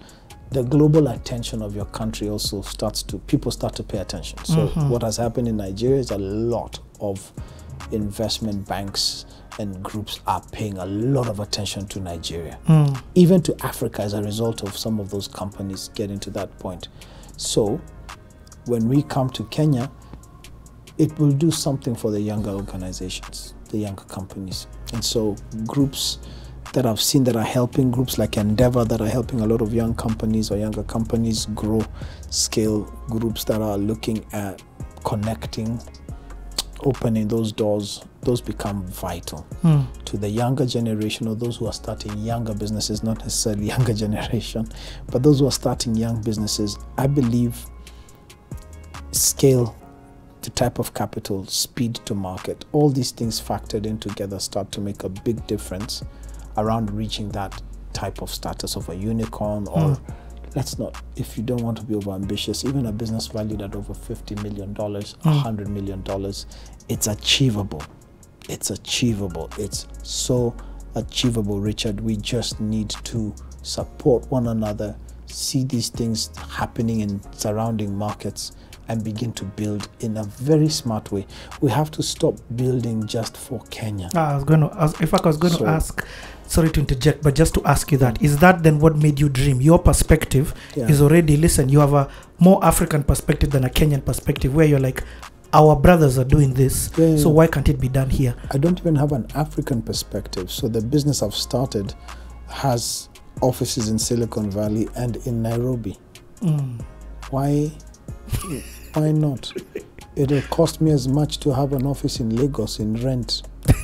the global attention of your country also starts to people start to pay attention. So what has happened in Nigeria is a lot of investment banks and groups are paying a lot of attention to Nigeria, Mm. even to Africa as a result of some of those companies getting to that point. So when we come to Kenya, it will do something for the younger organizations, the younger companies. And so groups that I've seen that are helping groups like Endeavor that are helping a lot of young companies or younger companies grow, scale groups that are looking at connecting, opening those doors, those become vital Mm. to the younger generation or those who are starting younger businesses, not necessarily younger generation, but those who are starting young businesses, I believe scale the type of capital, speed to market, all these things factored in together start to make a big difference around reaching that type of status of a unicorn or Mm. let's not if you don't want to be over ambitious even a business valued at over 50 million dollars Mm. 100 million dollars it's achievable it's achievable it's so achievable richard we just need to support one another see these things happening in surrounding markets and begin to build in a very smart way we have to stop building just for kenya Ah, I was going to ask, in fact, I was going So- to ask, sorry to interject, but just to ask you that, is that then what made you dream? Your perspective Yeah. is already, listen, you have a more African perspective than a Kenyan perspective where you're like, our brothers are doing this, Yeah, yeah, so why can't it be done here? I don't even have an African perspective. So the business I've started has offices in Silicon Valley and in Nairobi. Mm. Why? Why not? It'll cost me as much to have an office in Lagos in rent.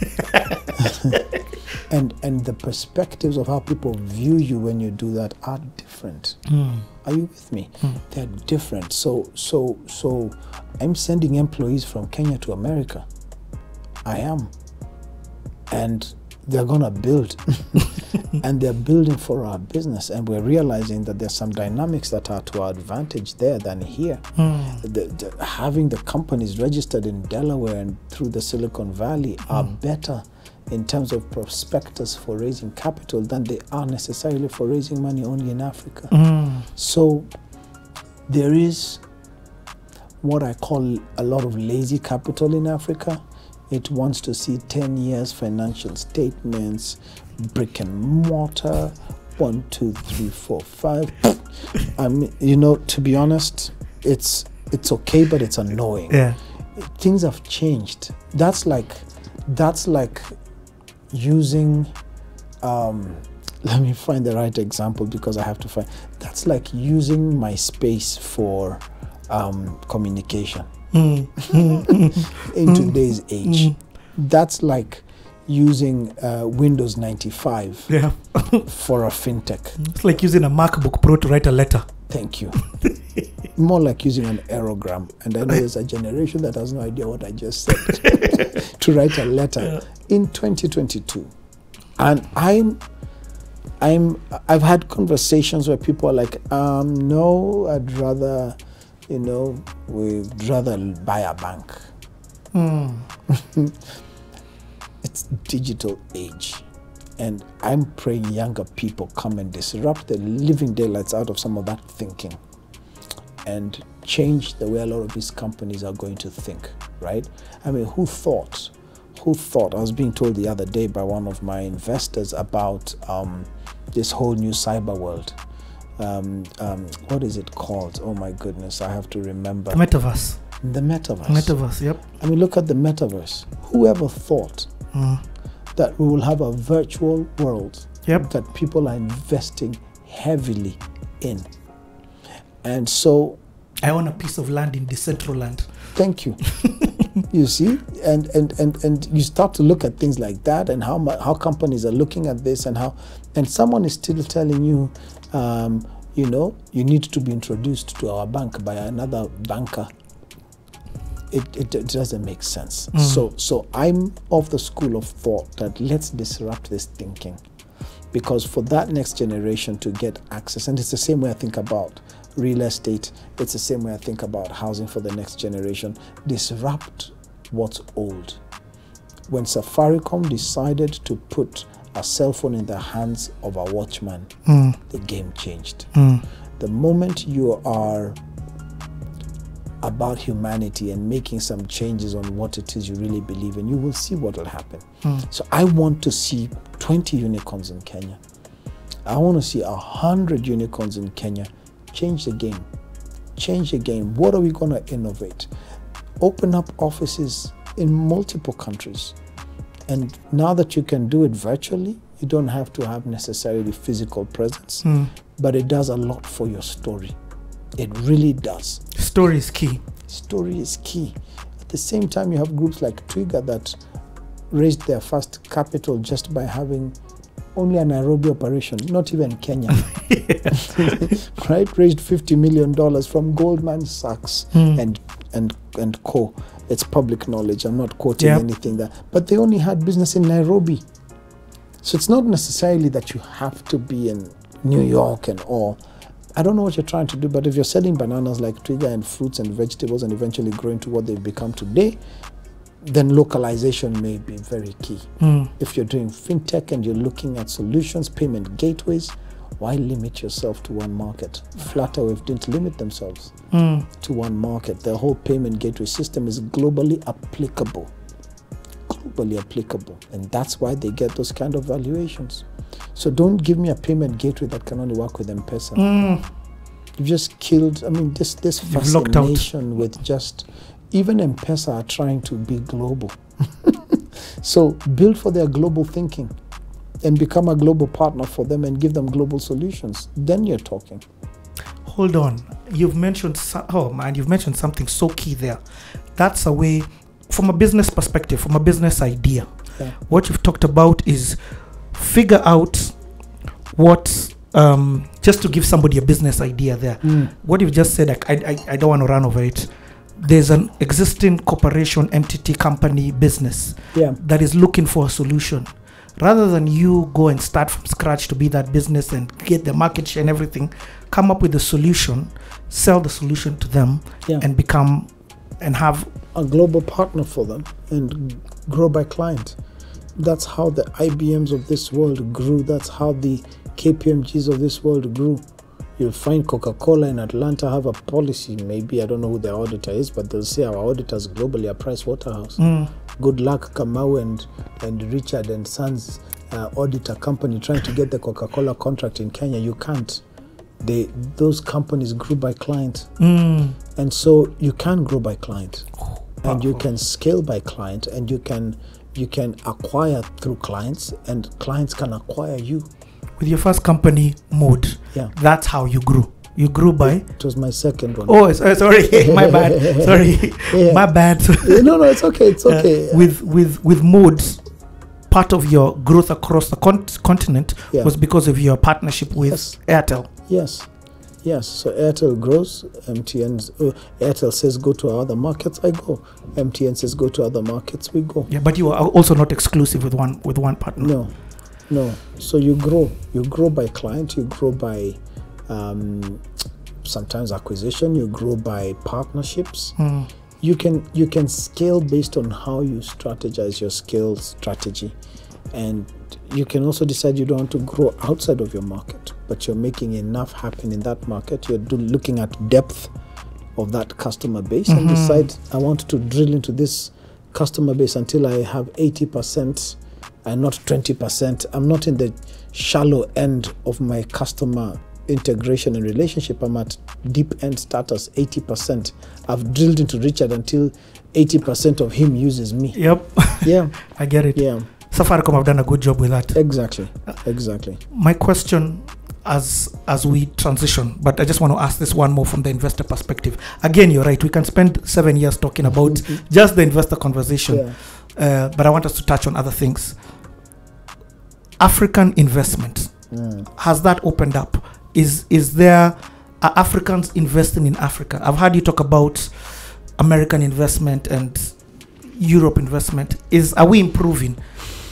and and the perspectives of how people view you when you do that are different. Mm. Are you with me? Mm. They're different. So so so I'm sending employees from Kenya to America. I am. And they're gonna build. and they're building for our business. And we're realizing that there's some dynamics that are to our advantage there than here. Mm. The, the, having the companies registered in Delaware and through the Silicon Valley are better in terms of prospectus for raising capital than they are necessarily for raising money only in Africa. Mm. So there is what I call a lot of lazy capital in Africa. It wants to see 10 years financial statements, brick and mortar, one, two, three, four, five. I mean, you know, to be honest, it's it's okay, but it's annoying. Yeah. Things have changed. That's like that's like using um, let me find the right example because I have to find that's like using MySpace for um, communication Mm. Hmm. Hmm. Hmm. in today's age. That's like using uh, Windows 95 Yeah. for a fintech. It's like using a MacBook Pro to write a letter. Thank you. More like using an aerogram. And I know there's a generation that has no idea what I just said to write a letter in 2022. And I'm I'm I've had conversations where people are like, um, no, I'd rather, you know, we'd rather buy a bank. Mm. It's digital age. And I'm praying younger people come and disrupt the living daylights out of some of that thinking and change the way a lot of these companies are going to think, right? I mean, who thought? Who thought? I was being told the other day by one of my investors about um, this whole new cyber world. Um, um, what is it called? Oh my goodness, I have to remember. The metaverse. the metaverse. Metaverse, yep. I mean, look at the metaverse. Whoever thought Mm. that we will have a virtual world Yep. that people are investing heavily in. And so, I own a piece of land in Decentraland. thank you. you see, and, and and and you start to look at things like that, and how how companies are looking at this, and how, and someone is still telling you, um, you know, you need to be introduced to our bank by another banker. It, it, it doesn't make sense. So so I'm of the school of thought that let's disrupt this thinking. because for that next generation to get access, and it's the same way I think about real estate, it's the same way I think about housing for the next generation, disrupt what's old. When Safaricom decided to put a cell phone in the hands of a watchman, Mm. the game changed. Mm. The moment you are about humanity and making some changes on what it is you really believe in, you will see what will happen. Mm. So I want to see 20 unicorns in Kenya. I want to see 100 unicorns in Kenya. Change the game. Change the game. What are we going to innovate? Open up offices in multiple countries. And now that you can do it virtually, you don't have to have necessarily physical presence, Mm. but it does a lot for your story. It really does. Story is key. Story is key. At the same time, you have groups like Twiga that raised their first capital just by having only a Nairobi operation, not even Kenya. right? Raised $50 million from Goldman Sachs Mm. and, and, and co. It's public knowledge. I'm not quoting Yep. anything there. but they only had business in Nairobi. So it's not necessarily that you have to be in New York and all. I don't know what you're trying to do, but if you're selling bananas like Twiga and fruits and vegetables and eventually growing to what they've become today, then localization may be very key. Mm. If you're doing fintech and you're looking at solutions, payment gateways, why limit yourself to one market? Flutterwave didn't limit themselves Mm. to one market. The whole payment gateway system is globally applicable. Globally applicable. And that's why they get those kind of valuations. So don't give me a payment gateway that can only work with M-Pesa. Mm. You've just killed, I mean, this, this You've locked out. fascination with just, even M-Pesa are trying to be global. so build for their global thinking and become a global partner for them and give them global solutions. Then you're talking. Hold on. You've mentioned, oh man, you've mentioned something so key there. That's a way, from a business perspective, from a business idea. Yeah. What you've talked about is figure out what um, just to give somebody a business idea there what you've just said I, I, I don't want to run over it there's an existing corporation entity company business Yeah. that is looking for a solution rather than you go and start from scratch to be that business and get the market share and everything come up with a solution sell the solution to them Yeah. and become and have a global partner for them and grow by client. That's how the IBMs of this world grew. That's how the KPMGs of this world grew. You'll find Coca Cola in Atlanta have a policy. Maybe I don't know who their auditor is, but they'll say our auditors globally are Price Waterhouse. mm, Good luck, Kamau and and Richard and Sons uh, auditor company trying to get the Coca Cola contract in Kenya. You can't. They those companies grew by client. Mm, and so you can grow by client. And you can scale by client and you can you can acquire through clients and clients can acquire you. With your first company mode yeah. that's how you grew you grew by it was my second one. oh so- sorry my bad sorry Yeah. my bad no no it's okay it's Uh, okay with with with modes part of your growth across the con- continent Yeah. was because of your partnership with Yes. airtel yes yes so airtel grows mtn uh, airtel says go to other markets i go mtn says go to other markets we go yeah but you are also not exclusive with one with one partner No, no. So you grow. You grow by client. You grow by um, sometimes acquisition. You grow by partnerships. Mm, You can you can scale based on how you strategize your scale strategy, and you can also decide you don't want to grow outside of your market, but you're making enough happen in that market. You're do, looking at depth of that customer base and Mhm. decide I want to drill into this customer base until I have 80% and not 20%. I'm not in the shallow end of my customer integration and relationship. I'm at deep end status 80%. I've drilled into Richard until 80% of him uses me. yep Yeah, i get it yeah, safaricom have done a good job with that exactly, exactly. my question as as we transition but i just want to ask this one more from the investor perspective again you're right we can spend seven years talking about just the investor conversation Yeah. uh, but i want us to touch on other things african investment Mm. has that opened up is is there are africans investing in africa? I've heard you talk about american investment and europe investment. Is are we improving?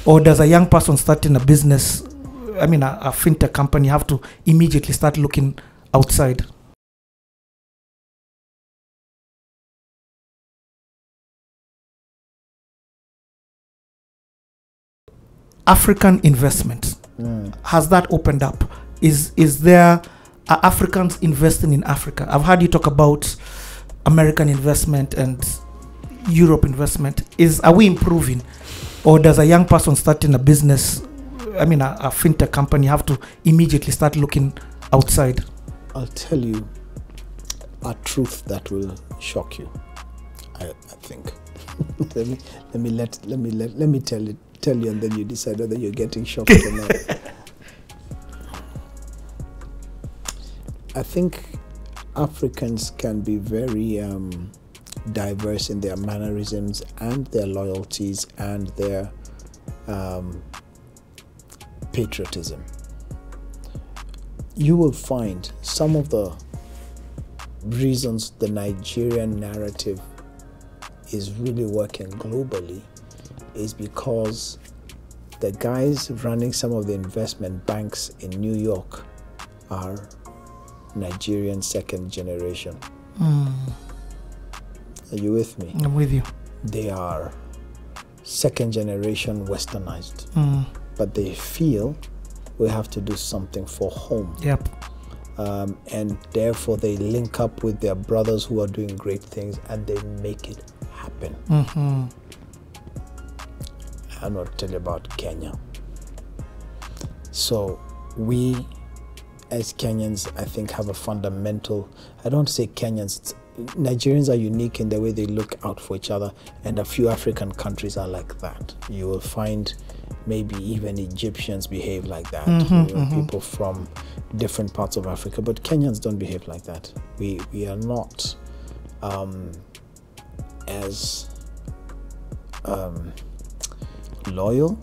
Or does a young person starting a business i mean a, a fintech company have to immediately start looking outside? African investment. Mm. has that opened up is is there are africans investing in africa i've heard you talk about american investment and europe investment is are we improving or does a young person starting a business i mean a, a fintech company have to immediately start looking outside I'll tell you a truth that will shock you. I, I think. let me let me let let me let, let me tell it tell you and then you decide whether you're getting shocked or not. I think Africans can be very um, diverse in their mannerisms and their loyalties and their um, patriotism. You will find some of the reasons the Nigerian narrative is really working globally is because the guys running some of the investment banks in New York are Nigerian second generation. Mm, Are you with me? i'm with you They are second generation westernized, Mm, but they feel we have to do something for home. yep um, and therefore they link up with their brothers who are doing great things and they make it happen. hmm I'm not tell you about Kenya. So we as Kenyans, I think, have a fundamental. I don't say Kenyans. Nigerians are unique in the way they look out for each other, and a few African countries are like that. You will find maybe even Egyptians behave like that. Mhm, you know, mhm. People from different parts of Africa, but Kenyans don't behave like that. We we are not um, as um, loyal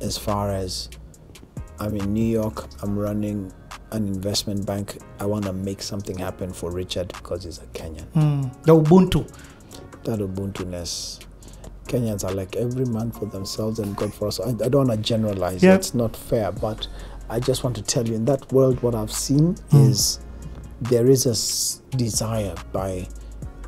as far as I'm in New York. I'm running an investment bank. I want to make something happen for Richard because he's a Kenyan. Mm. The Ubuntu. That Ubuntu-ness. Kenyans are like every man for themselves and God for us. I, I don't want to generalize. Yeah. It's not fair, but I just want to tell you in that world, what I've seen Mm. is there is a s- desire by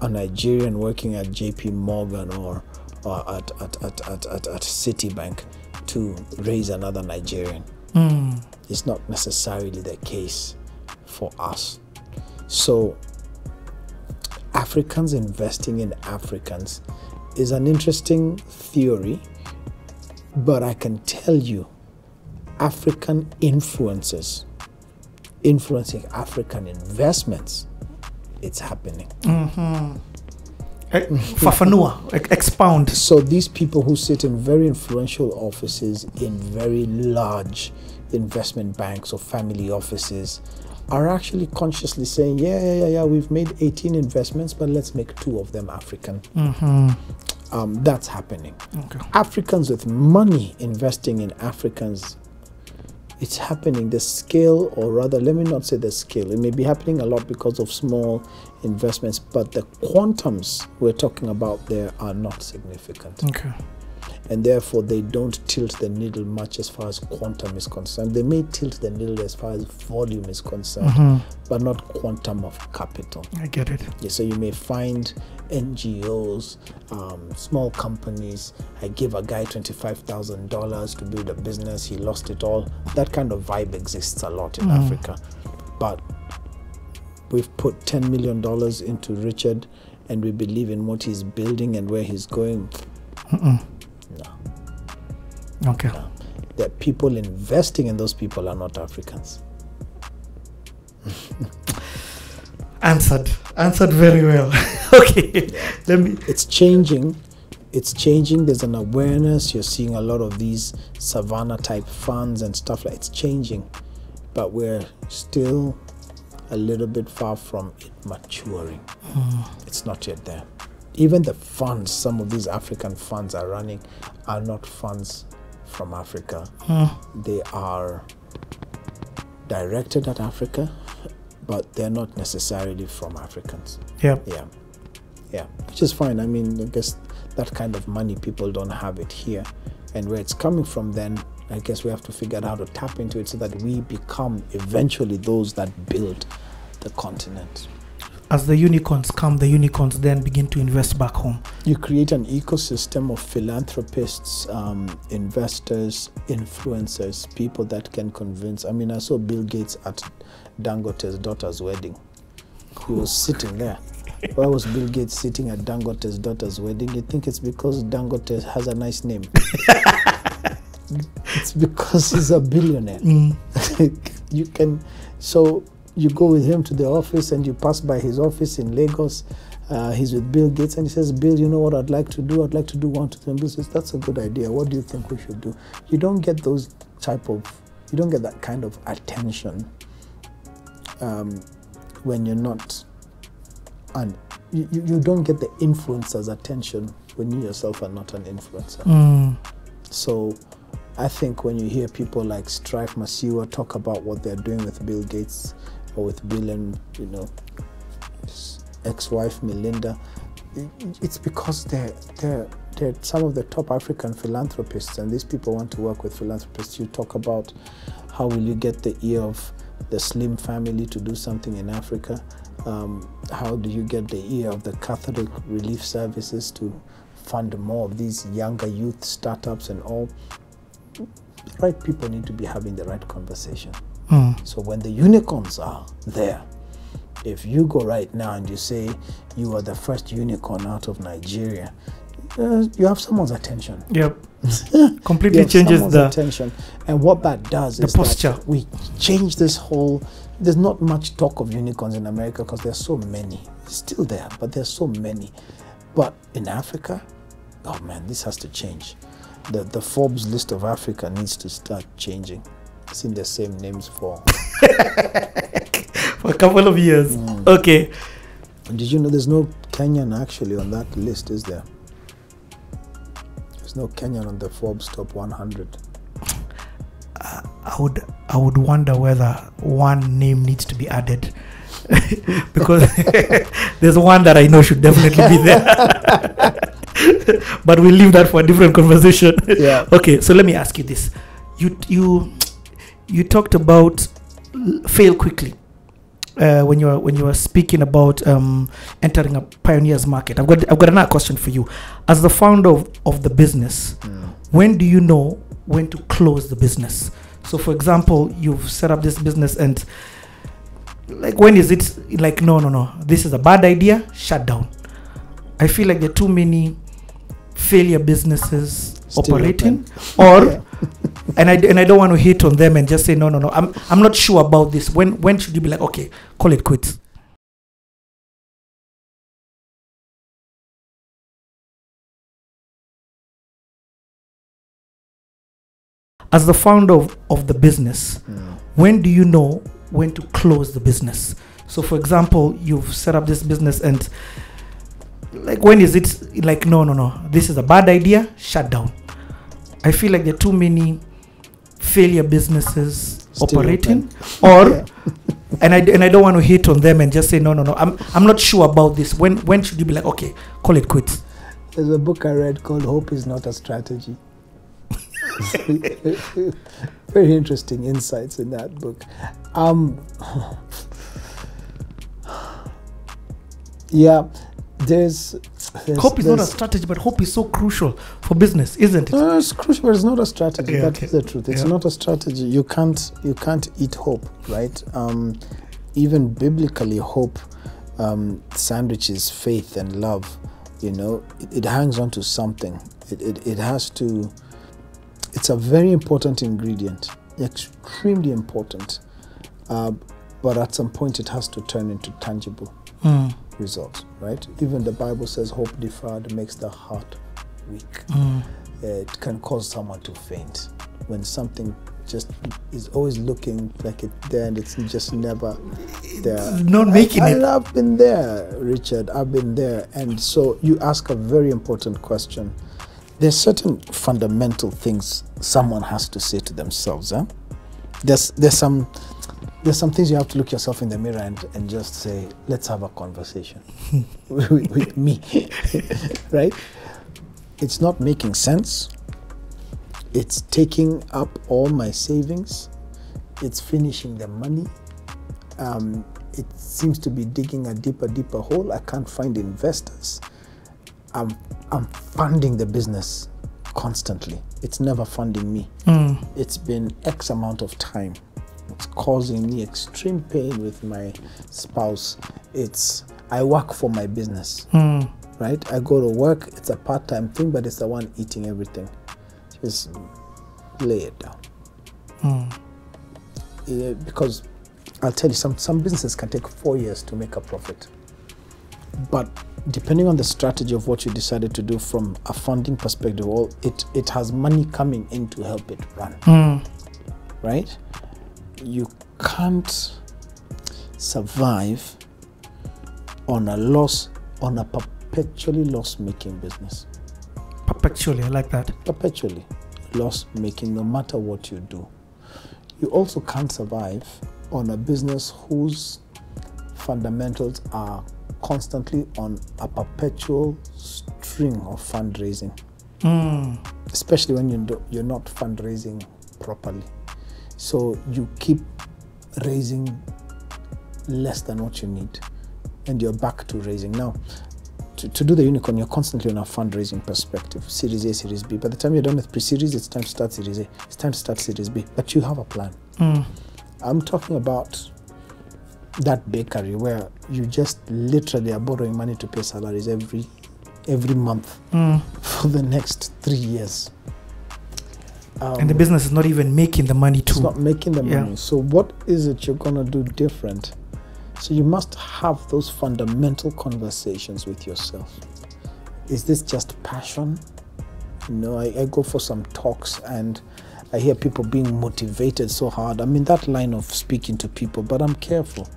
a Nigerian working at JP Morgan or, or at, at, at, at, at, at Citibank to raise another Nigerian. Mm. It's not necessarily the case for us. So, Africans investing in Africans is an interesting theory, but I can tell you, African influences influencing African investments, it's happening. Mm-hmm. Eh, Fafanua, expound. So these people who sit in very influential offices in very large investment banks or family offices are actually consciously saying, yeah, yeah, yeah, yeah, we've made 18 investments, but let's make two of them African. Mm-hmm. Um, that's happening. Okay. Africans with money investing in Africans, it's happening. The scale, or rather, let me not say the scale, it may be happening a lot because of small investments, but the quantums we're talking about there are not significant Okay. and therefore they don't tilt the needle much as far as quantum is concerned. They may tilt the needle as far as volume is concerned, Mhm. but not quantum of capital. I get it. Yeah, so you may find NGOs, um, small companies. I give a guy twenty-five thousand dollars to build a business. He lost it all. That kind of vibe exists a lot in Mm. Africa, but we've put ten million dollars into Richard, and we believe in what he's building and where he's going. Mm-mm. No. Okay. the people investing in those people are not Africans. Answered. Answered very well. okay. Let me. It's changing. It's changing. There's an awareness. You're seeing a lot of these savannah type funds and stuff like it's changing. But we're still a little bit far from it maturing. It's not yet there. Even the funds, some of these African funds are running, are not funds from Africa. Mm. They are directed at Africa, but they're not necessarily from Africans. Yeah. Yeah. Yeah. Which is fine. I mean, I guess that kind of money, people don't have it here. And where it's coming from, then I guess we have to figure out how to tap into it so that we become eventually those that build the continent. As the unicorns come, the unicorns then begin to invest back home. You create an ecosystem of philanthropists, um, investors, influencers, people that can convince. I mean, I saw Bill Gates at Dangote's daughter's wedding. He was sitting there. Why was Bill Gates sitting at Dangote's daughter's wedding? You think it's because Dangote has a nice name? it's because he's a billionaire. Mm. you can, so you go with him to the office and you pass by his office in Lagos. Uh, he's with Bill Gates and he says, Bill, you know what I'd like to do? I'd like to do one, two, three. And Bill says, that's a good idea. What do you think we should do? You don't get those type of, you don't get that kind of attention um, when you're not, and you, you don't get the influencer's attention when you yourself are not an influencer. Mm. So I think when you hear people like Strive Masiyiwa talk about what they're doing with Bill Gates or with Bill and, you know, his ex-wife Melinda, it's because they're, they're, they're some of the top African philanthropists and these people want to work with philanthropists. You talk about how will you get the ear of the Slim family to do something in Africa? Um, how do you get the ear of the Catholic Relief Services to fund more of these younger youth startups and all? Right people need to be having the right conversation. Mm. So when the unicorns are there, if you go right now and you say you are the first unicorn out of Nigeria, uh, you have someone's attention. Yep. Completely changes the. attention, and what that does the is posture. we change this whole. There's not much talk of unicorns in America because there's so many. It's still there, but there's so many. But in Africa, oh man, this has to change. The the Forbes list of Africa needs to start changing. It's in the same names for. for a couple of years. Mm. Okay. Did you know there's no Kenyan actually on that list? Is there? There's no Kenyan on the Forbes top 100. I would I would wonder whether one name needs to be added because there's one that I know should definitely be there. but we'll leave that for a different conversation. Yeah. okay, so let me ask you this: you you you talked about fail quickly. Uh, when you were when you were speaking about um, entering a pioneer's market, I've got I've got another question for you. As the founder of, of the business, when do you know when to close the business? So, for example, you've set up this business and like when is it like no no no this is a bad idea shut down i feel like there are too many failure businesses Still operating open. or Yeah. and i and i don't want to hit on them and just say no no no. I'm i'm not sure about this. When when should you be like okay call it quits? As the founder of, of the business when do you know when to close the business? So for example you've set up this business and like when is it like no no no. This is a bad idea shut down i feel like there are too many failure businesses Still operating open. or Yeah. and i and i don't want to hate on them and just say no no no i'm i'm not sure about this when when should you be like okay call it quits There's a book I read called Hope is Not a Strategy. Very interesting insights in that book. Um, yeah, there's, there's hope is not a strategy but hope is so crucial for business isn't it No, it's crucial, but it's not a strategy. Yeah, That's okay. the truth. It's Yeah. not a strategy. You can't you can't eat hope, right? Um, even biblically, hope um, sandwiches faith and love. You know, it, it hangs on to something. It, it it has to. It's a very important ingredient, extremely important. Uh, but at some point, it has to turn into tangible Mm, results, right? Even the Bible says, "Hope deferred makes the heart weak." mm. it can cause someone to faint when something just is always looking like it's there and it's just never there. not making I, it. I've been there, Richard. I've been there, and so you ask a very important question. There's certain fundamental things someone has to say to themselves. Huh? There's there's some there's some things you have to look yourself in the mirror and, and just say, let's have a conversation with, with me, right? It's not making sense. It's taking up all my savings. It's finishing the money. Um, it seems to be digging a deeper, deeper hole. I can't find investors. I'm, I'm funding the business constantly. It's never funding me. Mm. It's been X amount of time. It's causing me extreme pain with my spouse. It's I work for my business Mm. right? I go to work, it's a part time thing, but it's the one eating everything. Just lay it down. Mm. Yeah, because I'll tell you, some, some businesses can take four years to make a profit. But depending on the strategy of what you decided to do from a funding perspective, well, it, it has money coming in to help it run, Mm. right? You can't survive on a loss, on a perpetually loss making business. perpetually i like that perpetually loss making no matter what you do. You also can't survive on a business whose fundamentals are constantly on a perpetual string of fundraising, Mm. especially when you do, you're not fundraising properly. So you keep raising less than what you need, and you're back to raising. Now, to, to do the unicorn, you're constantly on a fundraising perspective Series A, Series B. By the time you're done with pre series, it's time to start Series A, it's time to start Series B. But you have a plan. Mm. I'm talking about that bakery where you just literally are borrowing money to pay salaries every every month Mm. for the next three years. Um, and the business is not even making the money too. it's not making the Yeah. money. So what is it you're gonna do different? So you must have those fundamental conversations with yourself. Is this just passion? You know, I, I go for some talks and I hear people being motivated so hard. I'm in that line of speaking to people, but I'm careful.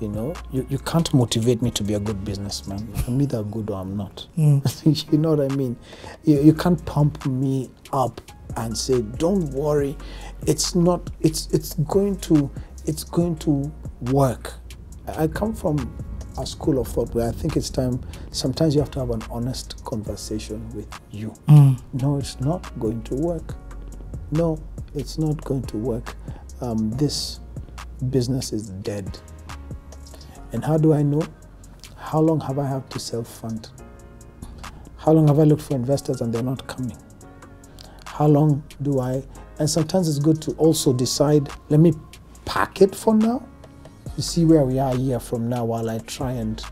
You know, you, you can't motivate me to be a good businessman. I'm either good or I'm not. Mm. you know what I mean? You, you can't pump me up and say, "Don't worry, it's not. It's it's going to it's going to work." I come from a school of thought where I think it's time. Sometimes you have to have an honest conversation with you. Mm. No, it's not going to work. No, it's not going to work. Um, this business is dead. And how do I know? How long have I had to self fund? How long have I looked for investors and they're not coming? How long do I? And sometimes it's good to also decide let me pack it for now You see where we are a year from now while I try and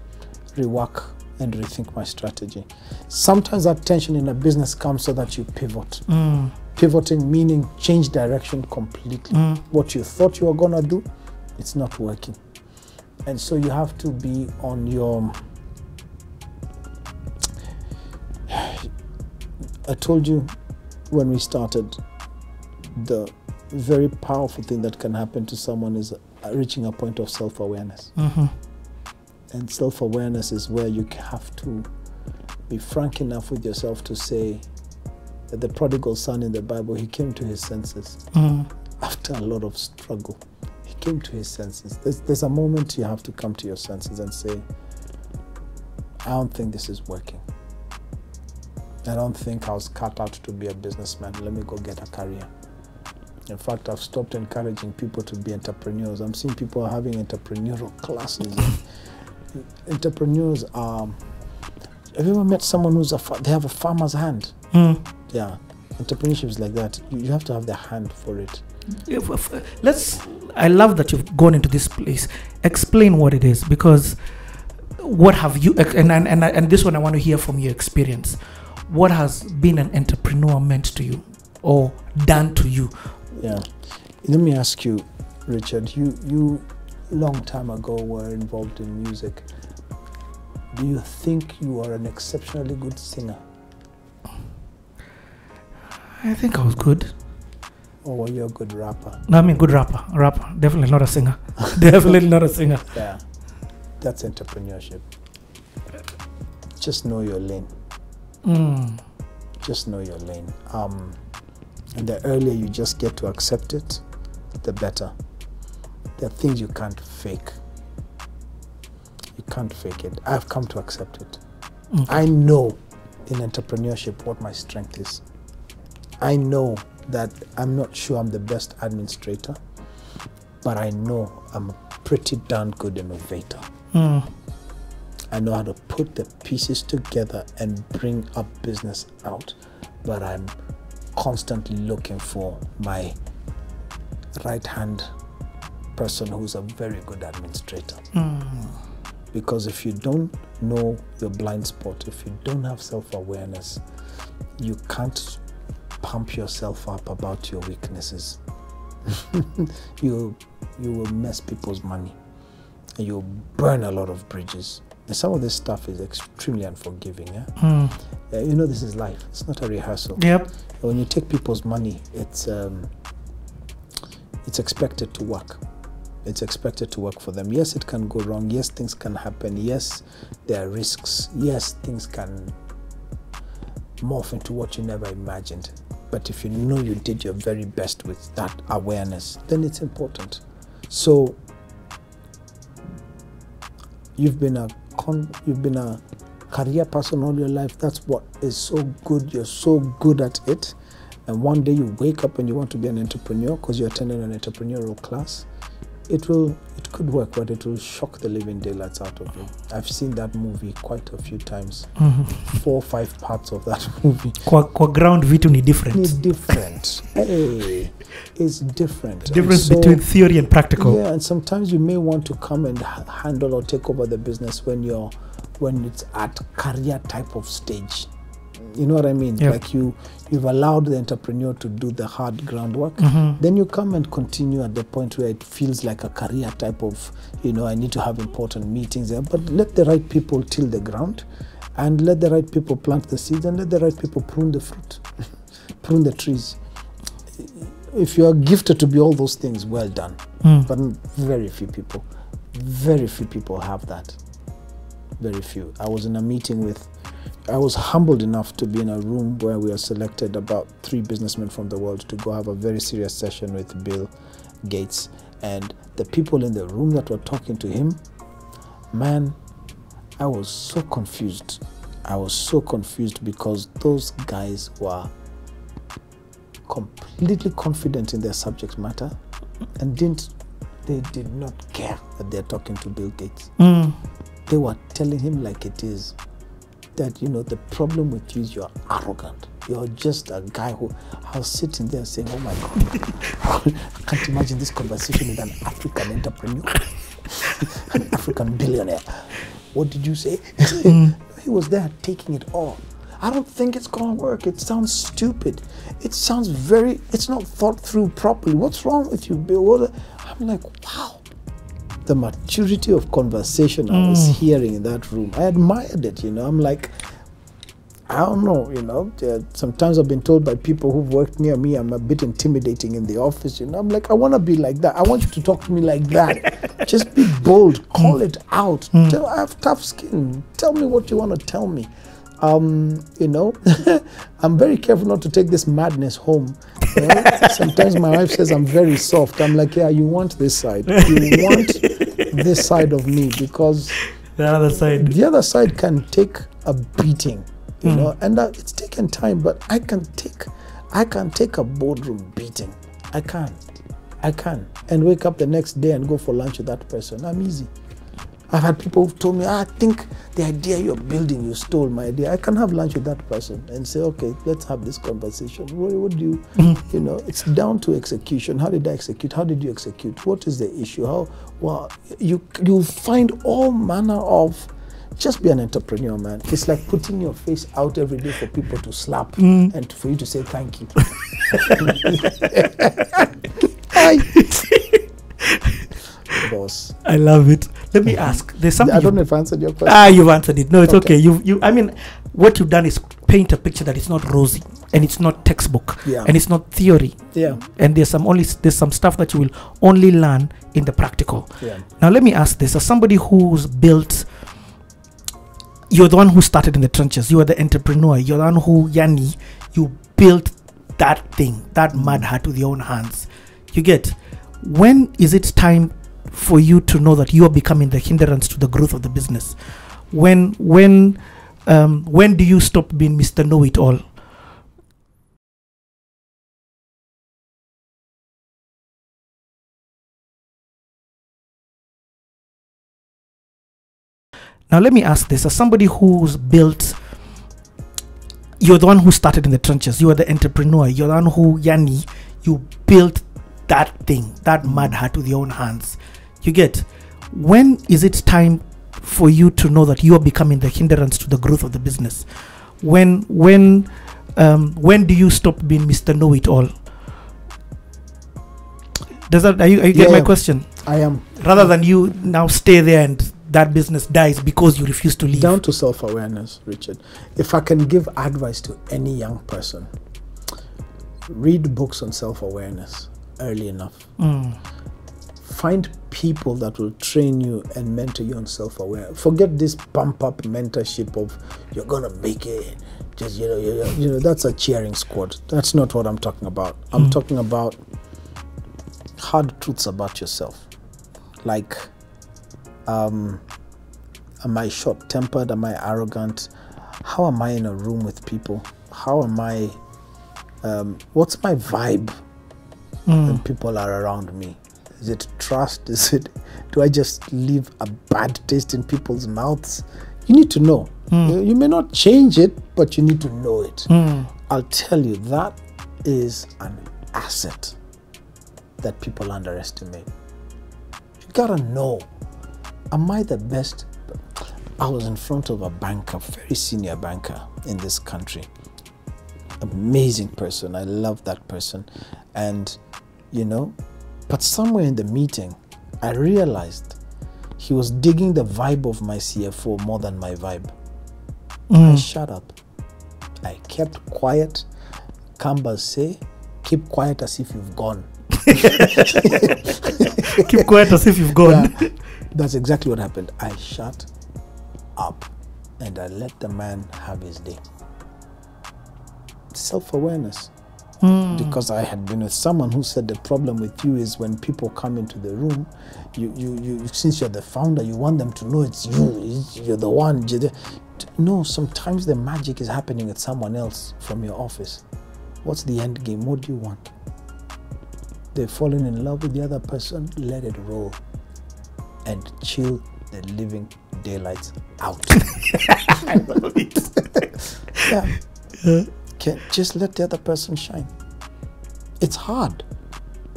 rework and rethink my strategy. Sometimes that tension in a business comes so that you pivot. Mm. Pivoting meaning change direction completely. Mm. What you thought you were gonna do, it's not working. And so you have to be on your. I told you when we started, the very powerful thing that can happen to someone is uh, reaching a point of self awareness. hmm And self awareness is where you have to be frank enough with yourself to say that the prodigal son in the Bible, he came to his senses Mm. after a lot of struggle. He came to his senses. There's, there's a moment you have to come to your senses and say, I don't think this is working. I don't think I was cut out to be a businessman. Let me go get a career. In fact, I've stopped encouraging people to be entrepreneurs. I'm seeing people having entrepreneurial classes. entrepreneurs are. Have you ever met someone who's a they have a farmer's hand? Mm. Yeah, entrepreneurship is like that. You, you have to have the hand for it. If- let's i love that you've gone into this place explain what it is because what have you and and, and, and this one i want to hear from your experience what has being an entrepreneur meant to you or done to you Yeah. Let me ask you, Richard. You you long time ago were involved in music. Do you think you are an exceptionally good singer, i think i was good or were you a good rapper? no i mean good rapper rapper definitely not a singer definitely not a singer Yeah. That's entrepreneurship. Just know your lane. Mm. Just know your lane. Um, and the earlier you just get to accept it, the better. There are things you can't fake. You can't fake it. I've come to accept it. I know in entrepreneurship what my strength is. I know that I'm not sure I'm the best administrator, but I know I'm a pretty darn good innovator. Mm. I know how to put the pieces together and bring a business out, but I'm constantly looking for my right hand person who's a very good administrator. Mm. Because if you don't know your blind spot, if you don't have self awareness, you can't pump yourself up about your weaknesses. you you will mess people's money and you'll burn a lot of bridges. And some of this stuff is extremely unforgiving. Yeah? Mm. Uh, you know, this is life. It's not a rehearsal. yep When you take people's money, it's um, it's expected to work. It's expected to work for them. Yes, it can go wrong. Yes, things can happen. Yes, there are risks. Yes, things can morph into what you never imagined. But if you know you did your very best with that awareness, then it's important. So you've been a con- you've been a career person all your life. That's what is so good. You're so good at it. And one day you wake up and you want to be an entrepreneur because you're attending an entrepreneurial class. It will, it could work, but it will shock the living daylights out of you. I've seen that movie quite a few times. mm -hmm. Four or five parts of that movie. kwa, kwa ground vitu ni different Ni different. hey, it's different. The difference so- between theory and practical yeah, and sometimes you may want to come and handle or take over the business when you're when it's at career type of stage. You know what I mean? Yep. Like you you've allowed the entrepreneur to do the hard groundwork. Mhm. Then you come and continue at the point where it feels like a career type of, you know, I need to have important meetings there. But let the right people till the ground and let the right people plant the seeds and let the right people prune the fruit, prune the trees. If you are gifted to be all those things, well done. Mm. But very few people, very few people have that. Very few. I was in a meeting with I was humbled enough to be in a room where we are selected about three businessmen from the world to go have a very serious session with Bill Gates. And the people in the room that were talking to him, man, I was so confused. I was so confused because those guys were completely confident in their subject matter and didn't they did not care that they're talking to Bill Gates. Mm. They were telling him like it is that you know the problem with you is you're arrogant. You're just a guy who I was sitting there saying, Oh my god, I can't imagine this conversation with an African entrepreneur, an African billionaire. What did you say? Mm. he was there taking it all. I don't think it's gonna work. It sounds stupid. It sounds very it's not thought through properly. What's wrong with you, Bill? I'm like, wow the maturity of conversation I was mm. hearing in that room. I admired it, you know. I'm like, I don't know, you know. sometimes I've been told by people who've worked near me I'm a bit intimidating in the office, you know. I'm like, I want to be like that. I want you to talk to me like that. Just be bold, mm. call it out. Mm. Tell, I have tough skin. Tell me what you want to tell me. Um, you know, I'm very careful not to take this madness home. Know. Sometimes my wife says I'm very soft. I'm like, yeah, you want this side. You want this side of me because The other side. the other side can take a beating, you know, and uh, it's taken time. But I can take, I can take a boardroom beating. I can, I can, and wake up the next day and go for lunch with that person. I'm easy. I've had people who've told me, "Ah, I think the idea you're building, you stole my idea. I can have lunch with that person and say, okay, let's have this conversation. What, what do you, you know, it's down to execution. How did I execute? How did you execute? What is the issue? How, well, you, you'll find all manner of, just be an entrepreneur, man. It's like putting your face out every day for people to slap and for you to say thank you. Aye. Boss. I love it. Let me ask. There's something. I don't know if I answered your question. Ah, you've answered it. No, it's okay. Okay. You, you. I mean, what you've done is paint a picture that it's not rosy and it's not textbook Yeah. and it's not theory. Yeah. And there's some only there's some stuff that you will only learn in the practical. Yeah. Now, let me ask this: as somebody who's built, you're the one who started in the trenches. You are the entrepreneur. You're the one who, Yanni, you built that thing, that mad hat with your own hands. You get. When is it time for you to know that you are becoming the hindrance to the growth of the business? When when um, when do you stop being Mr. Know It All? Now, let me ask this: as somebody who's built, you're the one who started in the trenches. You are the entrepreneur. You're the one who, Yanni, you built that thing, that mad hat with your own hands. You get. When is it time for you to know that you are becoming the hindrance to the growth of the business? When when um, when do you stop being Mr. Know It All? Does that are you, are you get my yeah. question? I am Rather than you now stay there and that business dies because you refuse to leave. down to self awareness, Richard. If I can give advice to any young person, read books on self awareness early enough. Mm, Find people that will train you and mentor you on self aware. Forget this pump up mentorship of you're gonna make it. Just you know, you know, you know, that's a cheering squad. That's not what I'm talking about. I'm talking about hard truths about yourself. Like, um, am I short tempered? Am I arrogant? How am I in a room with people? How am I? Um, what's my vibe when people are around me? Is it trust? Is it? Do I just leave a bad taste in people's mouths? You need to know. Hmm. You, you may not change it, but you need to know it. Hmm. I'll tell you that is an asset that people underestimate. You gotta know. Am I the best? I was in front of a banker, very senior banker in this country. Amazing person. I love that person. And, you know, but somewhere in the meeting, I realized he was digging the vibe of my CFO more than my vibe. I mm. shut up. I kept quiet. Kamba say, keep quiet as if you've gone. Keep quiet as if you've gone. Yeah, that's exactly what happened. I shut up. and I let the man have his day. Self awareness. Hmm. Because I had been with someone who said the problem with you is when people come into the room, you, you, you since you're the founder, you want them to know it's you, you're the one. No, sometimes the magic is happening with someone else from your office. What's the end game? What do you want? They've fallen in love with the other person, let it roll and chill the living daylights out. I love it. yeah. Can just let the other person shine. It's hard,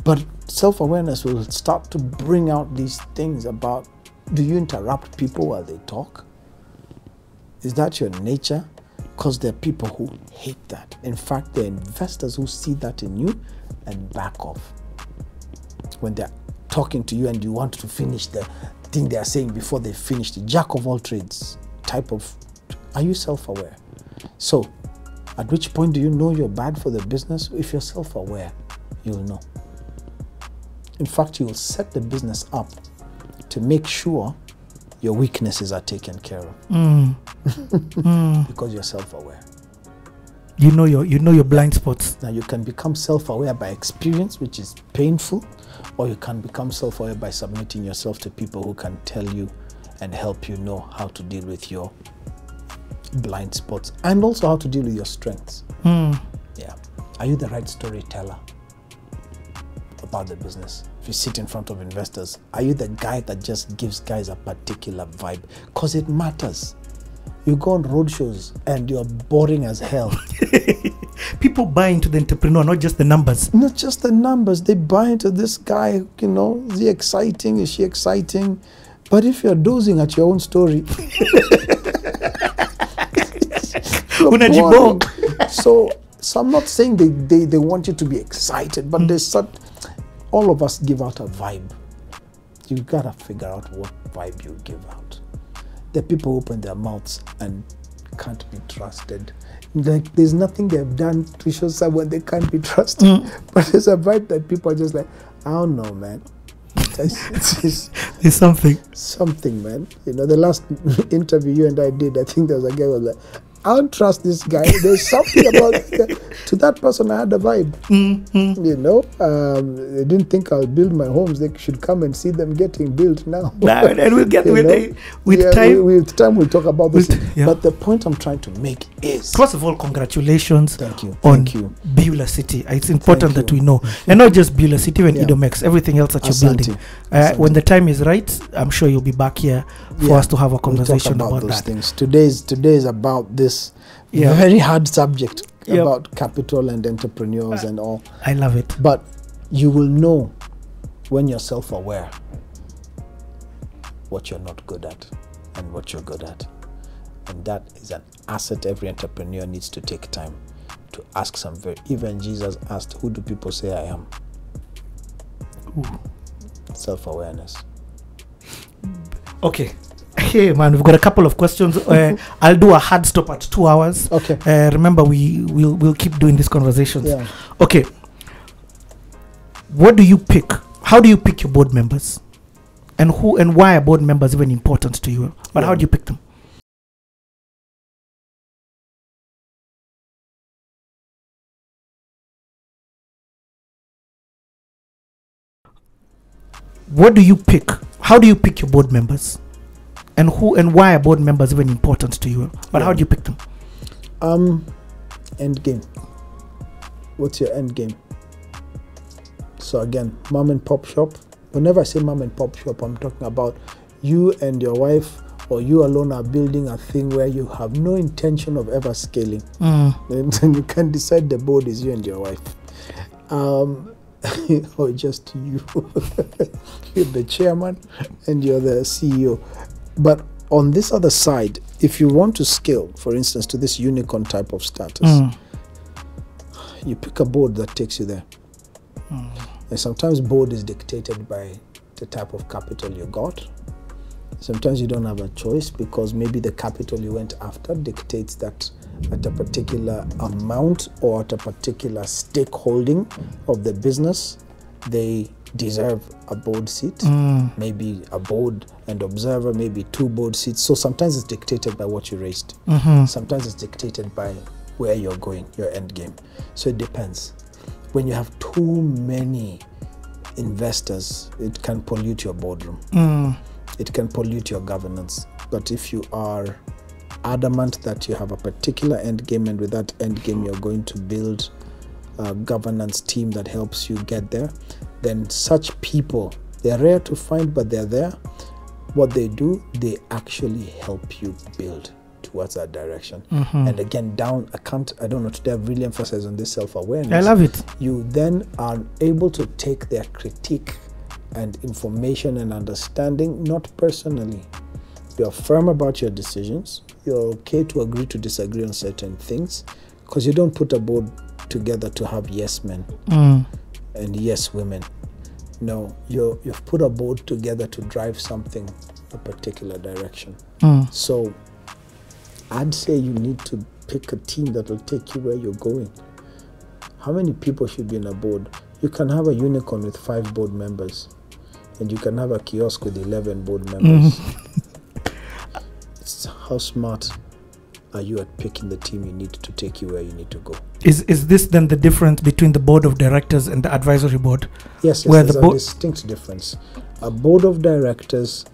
but self awareness will start to bring out these things about do you interrupt people while they talk? Is that your nature? Because there are people who hate that. In fact, there are investors who see that in you and back off. When they're talking to you and you want to finish the thing they are saying before they finish the jack of all trades type of. Are you self aware? So, at which point do you know you're bad for the business? If you're self aware, you'll know. In fact, you'll set the business up to make sure your weaknesses are taken care of Mm. because you're self aware. You know your you know your blind spots. Now, you can become self aware by experience, which is painful, or you can become self aware by submitting yourself to people who can tell you and help you know how to deal with your blind spots and also how to deal with your strengths. Mm. Yeah. Are you the right storyteller about the business? If you sit in front of investors, are you the guy that just gives guys a particular vibe? Because it matters. You go on roadshows and you're boring as hell. People buy into the entrepreneur, not just the numbers. Not just the numbers, they buy into this guy, you know, is he exciting? Is she exciting? But if you're dozing at your own story, so, so I'm not saying they, they, they want you to be excited, but hmm. there's such, all of us give out a vibe. You gotta figure out what vibe you give out. The people open their mouths and can't be trusted. Like there's nothing they've done to show someone they can't be trusted. Hmm. But there's a vibe that people are just like, I don't know, man. It's, it's, it's There's something. something, man. You know, the last interview you and I did, I think there was a guy who was like, I don't trust this guy. There's something about to that person. I had a vibe. Mm-hmm. You know, um, they didn't think I'll build my homes. They should come and see them getting built now. Nah, and we'll get with the, with Yeah, time. we- with time, we'll talk about this. With- yeah. But the point I'm trying to make is, First of all, congratulations thank you, on thank you. Beulah City. It's important that we know, and not just Beulah City, even Yeah. EDOMx, everything else that you're Asante. building. Uh, when the time is right, I'm sure you'll be back here for Yeah, us to have a We'll conversation about, about, those that. things. Today's today is about this Yeah. very hard subject Yep. about capital and entrepreneurs and all. I love it. But you will know when you're self aware what you're not good at and what you're good at. And that is an asset every entrepreneur needs to take time to ask some very. Even Jesus asked, Who do people say I am? Self awareness. Okay. Hey man, we've got a couple of questions. Uh, I'll do a hard stop at two hours. Okay. Uh, remember, we will we'll keep doing these conversations. Yeah. Okay. What do you pick? How do you pick your board members? And who and why are board members even important to you? But how do you pick them? What do you pick? How do you pick your board members? And who and why are board members even important to you? But how do you pick them? Um, end game. What's your end game? So again, mom and pop shop. Whenever I say mom and pop shop, I'm talking about you and your wife or you alone are building a thing where you have no intention of ever scaling. Mm. And you can decide the board is you and your wife. Um, or just you. you're the chairman and you're the CEO. But on this other side, if you want to scale, for instance, to this unicorn type of status, Mm. you pick a board that takes you there. And sometimes board is dictated by the type of capital you got. Sometimes you don't have a choice because maybe the capital you went after dictates that at a particular amount or at a particular stakeholding of the business, they deserve a board seat. Mm. Maybe a board and observer, maybe two board seats. So sometimes it's dictated by what you raised. Mm-hmm. Sometimes it's dictated by where you're going, your end game. So it depends. When you have too many investors, it can pollute your boardroom. Mm. It can pollute your governance. But if you are adamant that you have a particular end game and with that end game you're going to build a governance team that helps you get there, then such people, they're rare to find, but they're there. What they do, they actually help you build towards that direction. Mhm. And again, down, I can't, I don't know, today I've really emphasized on this self awareness I love it. you then are able to take their critique and information and understanding not personally. You're firm about your decisions. You're okay to agree to disagree on certain things because you don't put a board together to have yes men Mm. And yes women. No, you're, you've put a board together to drive something a particular direction. Mm. So I'd say you need to pick a team that will take you where you're going. How many people should be in a board? You can have a unicorn with five board members, and you can have a kiosk with 11 board members. It's how smart are you at picking the team you need to take you where you need to go? Is is this then the difference between the board of directors and the advisory board? Yes, yes Where there's the a bo- distinct difference. A board of directors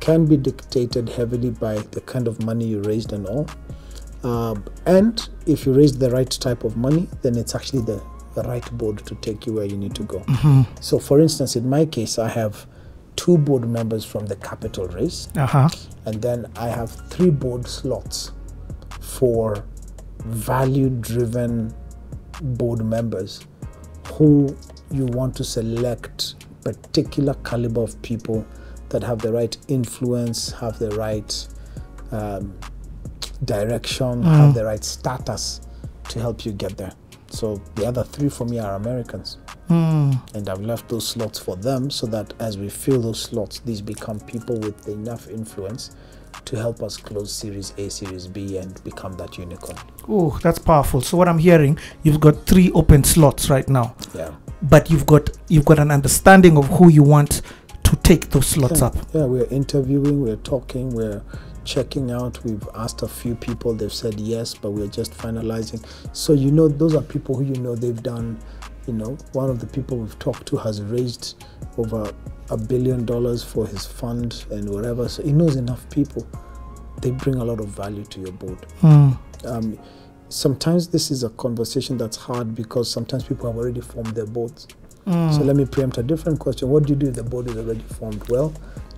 can be dictated heavily by the kind of money you raised and all. Um, and if you raise the right type of money, then it's actually the, the right board to take you where you need to go. Mm-hmm. So, for instance, in my case, I have two board members from the capital raise, Uh huh. and then I have three board slots for value driven board members who you want to select particular caliber of people that have the right influence, have the right um, direction, have the right status to help you get there. So the other three for me are Americans. Mm. And I've left those slots for them so that as we fill those slots, these become people with enough influence to help us close Series A, Series B, and become that unicorn. Oh, that's powerful. So what I'm hearing, you've got three open slots right now, Yeah. but you've got you've got an understanding of who you want to take those slots yeah. up. Yeah, we're interviewing, we're talking, we're checking out. We've asked a few people, they've said yes, but we're just finalizing. So, you know, those are people who you know they've done, you know, one of the people we've talked to has raised over a billion dollars for his fund and whatever. So he knows enough people. They bring a lot of value to your board. Mm. Um, sometimes this is a conversation that's hard because sometimes people have already formed their boards. Mm. So let me preempt a different question. What do you do if the board is already formed? Well,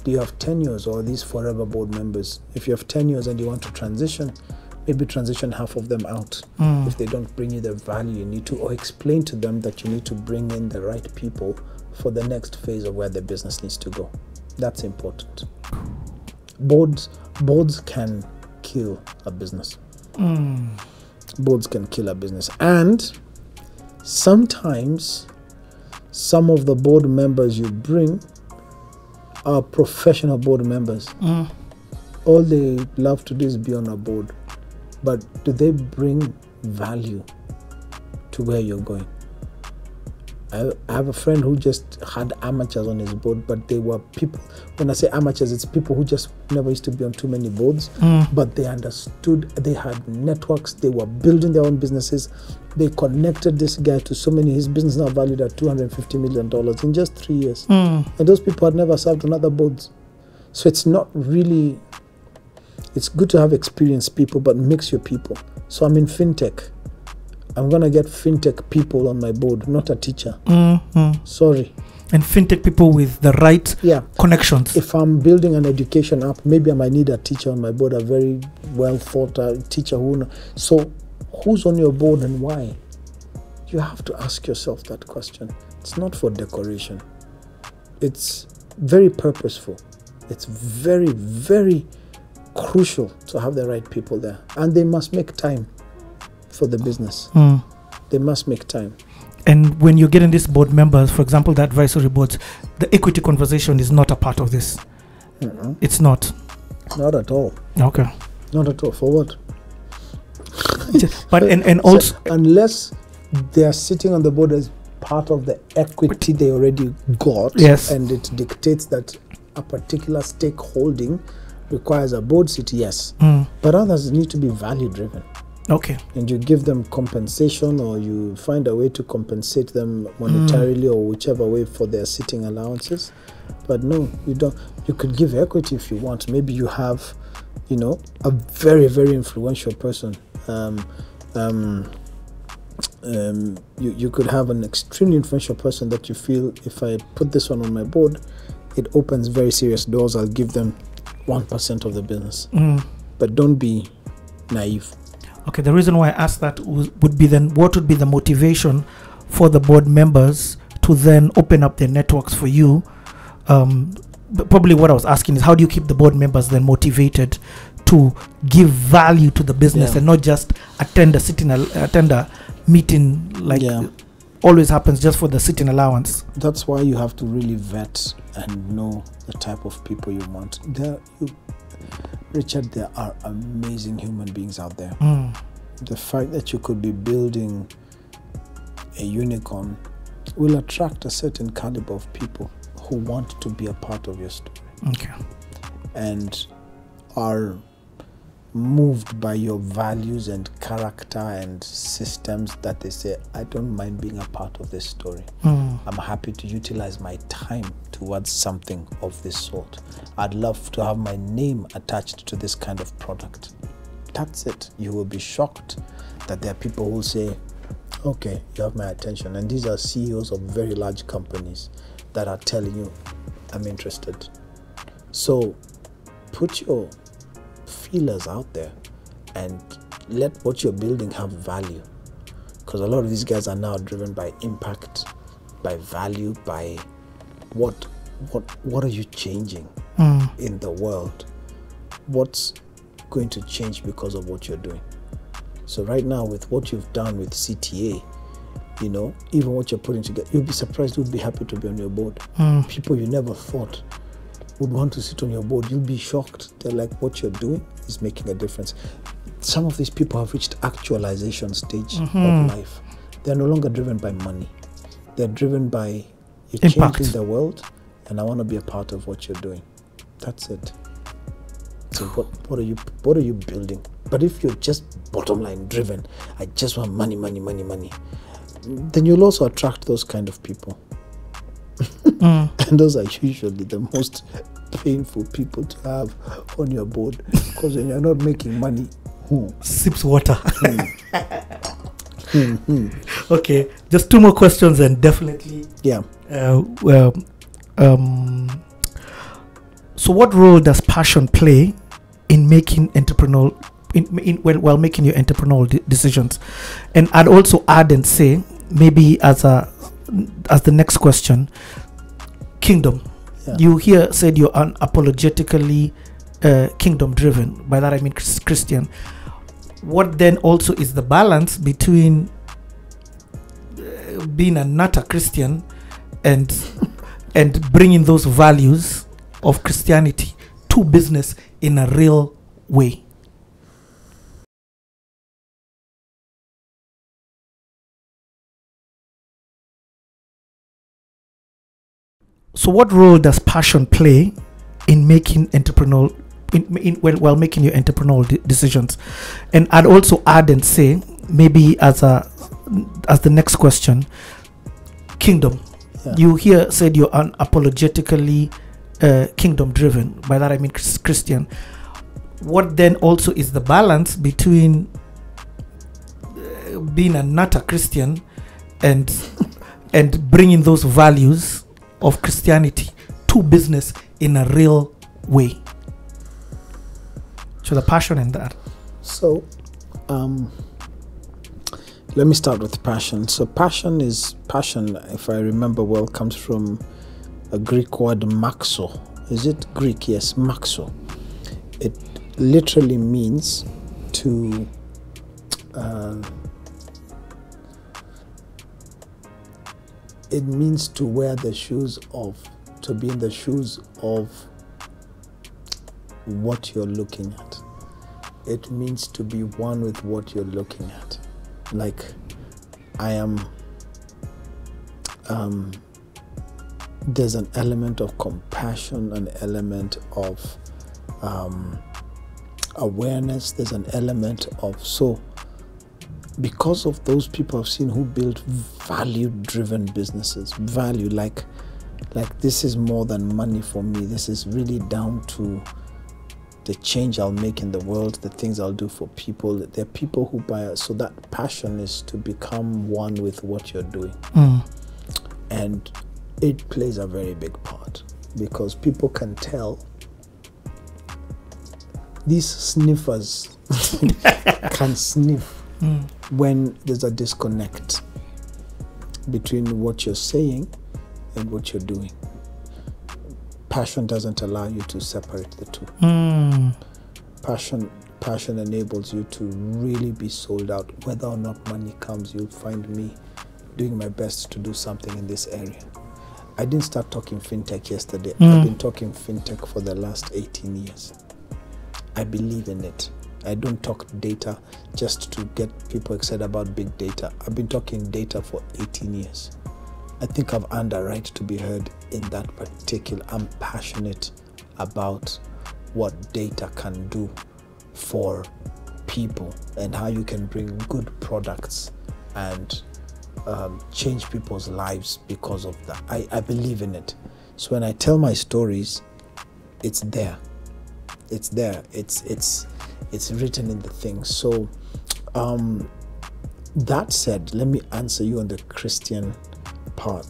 do you have tenures or are these forever board members? If you have tenures and you want to transition, maybe transition half of them out Mm. if they don't bring you the value you need to, or explain to them that you need to bring in the right people for the next phase of where the business needs to go. That's important. Boards boards can kill a business Mm. boards can kill a business. And sometimes some of the board members you bring are professional board members. Mm. All they love to do is be on a board. But do they bring value to where you're going? I, I have a friend who just had amateurs on his board, but they were people. When I say amateurs, it's people who just never used to be on too many boards Mm. but they understood they had networks they were building their own businesses they connected this guy to so many his business now valued at 250 million dollars in just three years Mm. and those people had never served on other boards so it's not really it's good to have experienced people but mix your people so i'm in fintech i'm gonna get fintech people on my board not a teacher Mm. Mm. sorry And fintech people with the right yeah connections. if I'm building an education app, maybe I might need a teacher on my board, a very well thought out teacher who know. So, who's on your board and why? You have to ask yourself that question. It's not for decoration. It's very purposeful. It's very, very crucial to have the right people there, and they must make time for the business. Mm. They must make time. And when you're getting these board members, for example, the advisory boards, the equity conversation is not a part of this. Mm-mm. It's not. Not at all. Okay. Not at all. For what? But and, and So, also unless they are sitting on the board as part of the equity they already got. Yes. And it dictates that a particular stakeholding requires a board seat, yes. Mm. But others need to be value driven. Okay. And you give them compensation or you find a way to compensate them monetarily or whichever way for their sitting allowances. But no, you don't. You could give equity if you want. Maybe you have, you know, a very, very influential person. Um, um, um, you, you could have an extremely influential person that you feel if I put this one on my board, it opens very serious doors. I'll give them 1% of the business. Mm. But don't be naive. Okay, the reason why I asked that would be then what would be the motivation for the board members to then open up their networks for you? Um, probably what I was asking is how do you keep the board members then motivated to give value to the business Yeah. and not just attend a sitting al- attend a meeting like Yeah. always happens just for the sitting allowance. that's why you have to really vet and know the type of people you want. There, you, Richard, there are amazing human beings out there. Mm. The fact that you could be building a unicorn will attract a certain caliber of people who want to be a part of your story Okay. and are moved by your values and character and systems that they say, I don't mind being a part of this story. Mm. I'm happy to utilize my time towards something of this sort. I'd love to have my name attached to this kind of product. That's it. You will be shocked that there are people who say, Okay, you have my attention. And these are CEOs of very large companies that are telling you, I'm interested. So put your feelers out there and let what you're building have value. Because a lot of these guys are now driven by impact by value by what what what are you changing Mm. in the world? What's going to change because of what you're doing? So right now with what you've done with cta you know even what you're putting together you'll be surprised You'd be happy to be on your board. Mm. people you never thought would want to sit on your board you'll be shocked. They're like what you're doing is making a difference. Some of these people have reached actualization stage Mhm. of life. They're no longer driven by money. They're driven by you're Impact. changing the world and i want to be a part of what you're doing. That's it. So what, what are you what are you building? But if you're just bottom line driven i just want money money money money then you'll also attract those kind of people. Mm. and those are usually the most painful people to have on your board because when you're not making money. Hmm, Sips water. hmm, hmm. okay, just two more questions and definitely yeah. uh, well, um, so what role does passion play in making entrepreneurial in, in while, while making your entrepreneurial de- decisions? And i'd also add and say maybe as a as the next question kingdom Yeah. you here said you're unapologetically uh, kingdom driven by that i mean christian what then also is the balance between uh, being a nutter christian and and bringing those values of Christianity to business in a real way. So, what role does passion play in making entrepreneurial in, in while, while making your entrepreneurial de- decisions? And I'd also add and say maybe as a as the next question, kingdom. Yeah. You here said you're unapologetically uh, kingdom driven. By that i mean christian. What then also is the balance between uh, being a nutter christian and and bringing those values of christianity to business in a real way so the passion in that So, um, let me start with passion. So, passion is passion, if I remember well, comes from a Greek word maxo. Is it Greek? Yes, maxo. It literally means to. Uh, it means to wear the shoes of, to be in the shoes of what you're looking at it means to be one with what you're looking at. Like, I am um, there's an element of compassion, an element of um, awareness, there's an element of so because of those people I've seen who build value driven businesses, value like like this is more than money for me. This is really down to the change I'll make in the world, the things I'll do for people. There are people who buy us. So that passion is to become one with what you're doing. Mm. And it plays a very big part because people can tell these sniffers can sniff Mm. when there's a disconnect between what you're saying and what you're doing. Passion doesn't allow you to separate the two. Mm. Passion passion enables you to really be sold out. Whether or not money comes, you'll find me doing my best to do something in this area. I didn't start talking fintech yesterday. Mm. I've been talking fintech for the last 18 years. I believe in it. I don't talk data just to get people excited about big data. I've been talking data for 18 years. I think I've earned a right to be heard in that particular. I'm passionate about what data can do for people and how you can bring good products and um, change people's lives because of that. I, I believe in it. So when I tell my stories, it's there. It's there. It's it's it's written in the thing. So um, that said, let me answer you on the Christian part.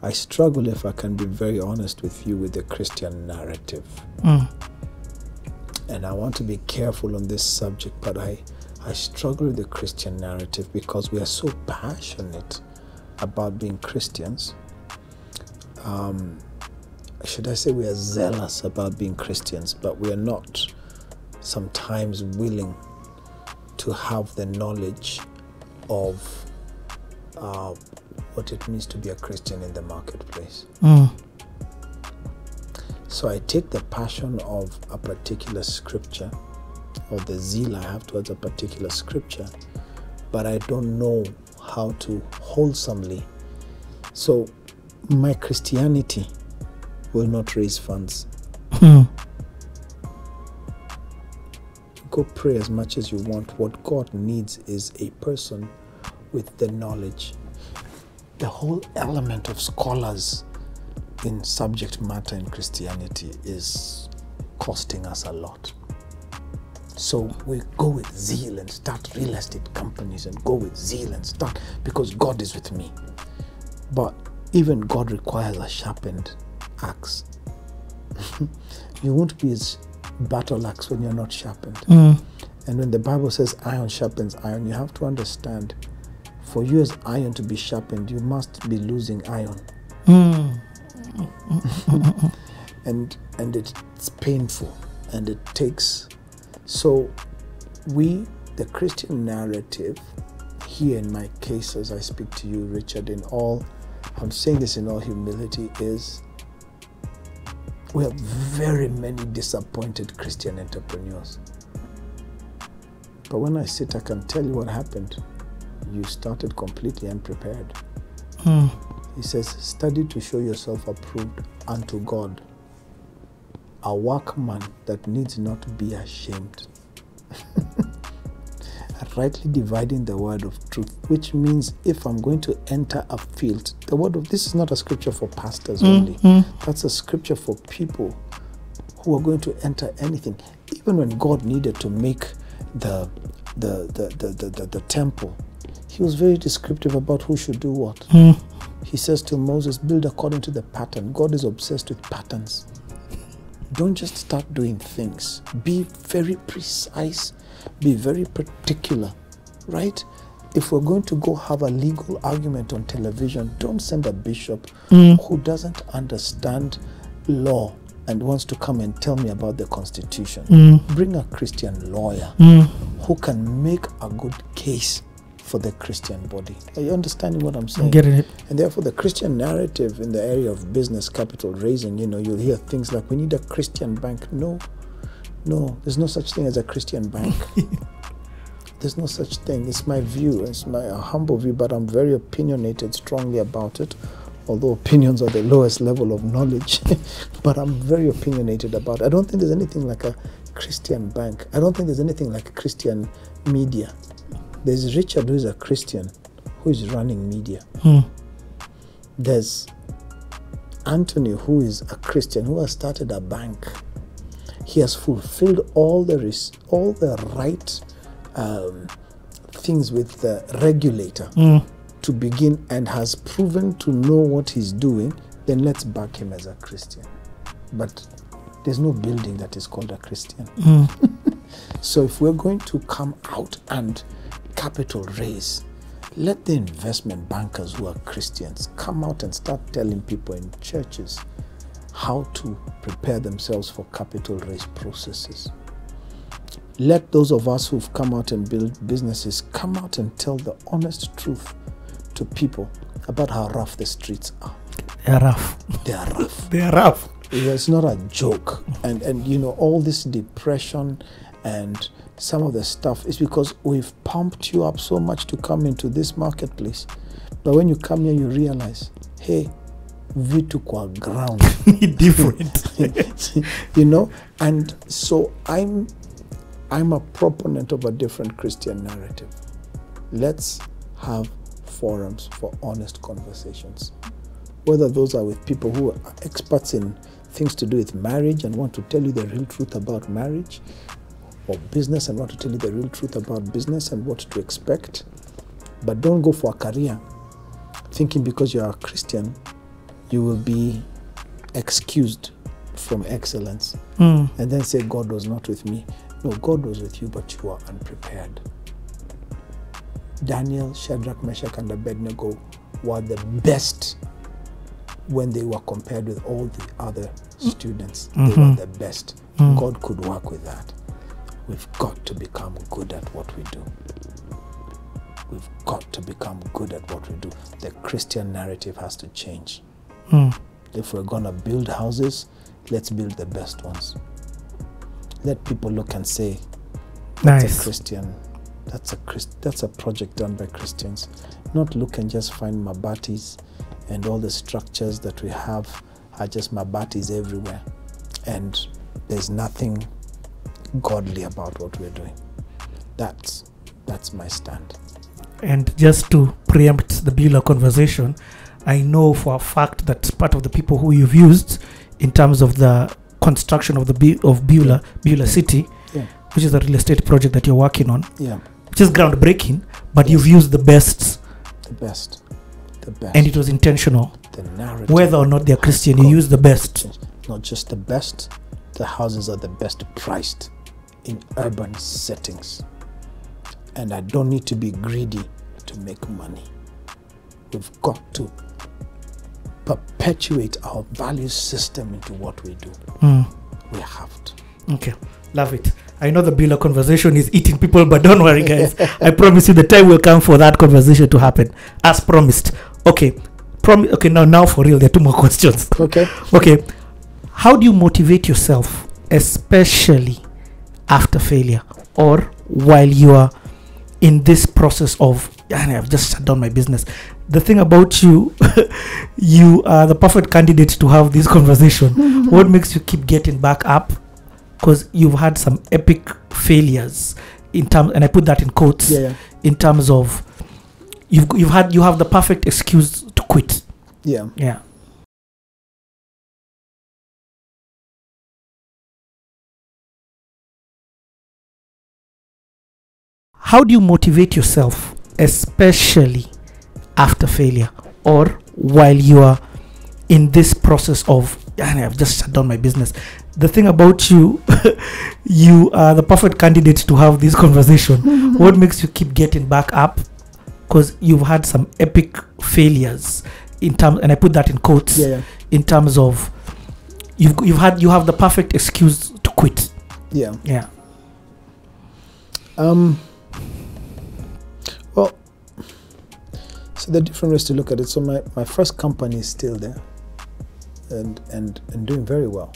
I struggle, if I can be very honest with you, with the Christian narrative. Mm. And I want to be careful on this subject, but I, I struggle with the Christian narrative because we are so passionate about being Christians. Um, should I say we are zealous about being Christians, but we are not sometimes willing to have the knowledge of uh, what it means to be a Christian in the marketplace. Mm. So I take the passion of a particular scripture or the zeal I have towards a particular scripture, but I don't know how to wholesomely. So my Christianity will not raise funds. Go pray as much as you want. What God needs is a person with the knowledge. The whole element of scholars in subject matter in Christianity is costing us a lot. So we go with zeal and start real estate companies and go with zeal and start because God is with me. But even God requires a sharpened axe. you won't be as battle axe when you're not sharpened. Mm. And when the Bible says iron sharpens iron, you have to understand for you as iron to be sharpened, you must be losing iron. Mm. and and it's painful and it takes so we the christian narrative here in my case as i speak to you richard in all i'm saying this in all humility is we have very many disappointed christian entrepreneurs but when i sit i can tell you what happened you started completely unprepared Mm. he says, Study to show yourself approved unto God, a workman that needs not be ashamed. Rightly dividing the word of truth, which means if I'm going to enter a field, the word of this is not a scripture for pastors only, Mm. that's a scripture for people who are going to enter anything. Even when God needed to make the the the, the, the, the, the temple, he was very descriptive about who should do what. Mm. He says to Moses, build according to the pattern. God is obsessed with patterns. Don't just start doing things. Be very precise, be very particular, right? If we're going to go have a legal argument on television, don't send a bishop Mm. who doesn't understand law and wants to come and tell me about the Constitution. Mm. Bring a Christian lawyer Mm. who can make a good case for the Christian body. Are you understanding what I'm saying? I'm getting it. And therefore, the Christian narrative in the area of business capital raising, you know, you'll hear things like, we need a Christian bank. No, no, there's no such thing as a Christian bank. There's no such thing. It's my view. It's my humble view, but I'm very opinionated strongly about it. Although opinions are the lowest level of knowledge, but I'm very opinionated about it. I don't think there's anything like a Christian bank. I don't think there's anything like a Christian media. There's Richard, who is a Christian, who is running media. Hmm. There's Anthony, who is a Christian, who has started a bank. He has fulfilled all the res- all the right um, things with the regulator Hmm. to begin and has proven to know what he's doing. Then let's back him as a Christian. But there's no building that is called a Christian. Hmm. So if we're going to come out and capital raise, let the investment bankers who are Christians come out and start telling people in churches how to prepare themselves for capital raise processes. Let those of us who've come out and built businesses come out and tell the honest truth to people about how rough the streets are. They're rough. They are rough. They're rough. It's not a joke. And and you know, all this depression and some of the stuff is because we've pumped you up so much to come into this marketplace. But when you come here you realize, hey, vitu kwa ground. Different. you know? And so I'm I'm a proponent of a different Christian narrative. Let's have forums for honest conversations. Whether those are with people who are experts in things to do with marriage and want to tell you the real truth about marriage, or business and want to tell you the real truth about business and what to expect. But don't go for a career thinking because you're a Christian, you will be excused from excellence Hmm. and then say God was not with me. No, God was with you, but you are unprepared. Daniel, Shadrach, Meshach, and Abednego were the best when they were compared with all the other students. They were Mhm. the best. Mm. God could work with that. We've got to become good at what we do. We've got to become good at what we do. The Christian narrative has to change. Hmm. If we're going to build houses, let's build the best ones. Let people look and say, that's a Christian. That's a Christ, that's a project done by Christians. Not look and just find mabatis and all the structures that we have are just mabatis everywhere. And there's nothing godly about what we're doing. That's that's my stand. And just to preempt the Beulah conversation, I know for a fact that part of the people who you've used in terms of the construction of the of Beulah, Beulah City, Yeah. which is a real estate project that you're working on, Yeah, which is groundbreaking, but Yes. you've used the best the best. The best. and it was intentional. the narrative. Whether or not they're Christian, you use the best. not just the best, the houses are the best priced in urban settings. And I don't need to be greedy to make money. We've got to perpetuate our value system into what we do. Hmm. We have to. Okay, love it. I know the Beulah conversation is eating people, but don't worry, guys. I promise you the time will come for that conversation to happen, as promised. Okay, prom- Okay, now, now for real, there are two more questions. Okay. Okay, how do you motivate yourself, especially after failure or while you are in this process of "Ah, I've just shut down my business? The thing about you, you are the perfect candidate to have this conversation. what makes you keep getting back up? Because you've had some epic failures in terms, and I put that in quotes Yeah, yeah. in terms of you've you've had you have the perfect excuse to quit. Yeah. Yeah. How do you motivate yourself, especially after failure or while you are in this process of "Ah, I've just shut down my business? The thing about you, you are the perfect candidate to have this conversation. what makes you keep getting back up? Because you've had some epic failures in terms, and I put that in quotes Yeah, yeah. in terms of you've you've had you have the perfect excuse to quit. Yeah. Yeah. Um, so there are different ways to look at it. So my, my first company is still there and, and, and doing very well.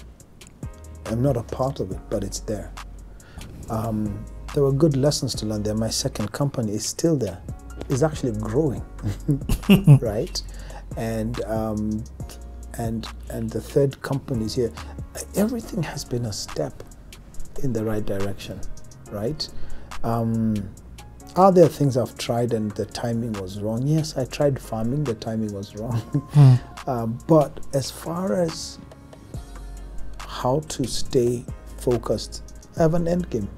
I'm not a part of it, but it's there. Um, there were good lessons to learn there. My second company is still there. It's actually growing, right? And um, and and the third company is here. Everything has been a step in the right direction, right? Um, are there things I've tried and the timing was wrong? Yes, I tried farming, the timing was wrong. Mm. Uh, but as far as how to stay focused, I have an end game.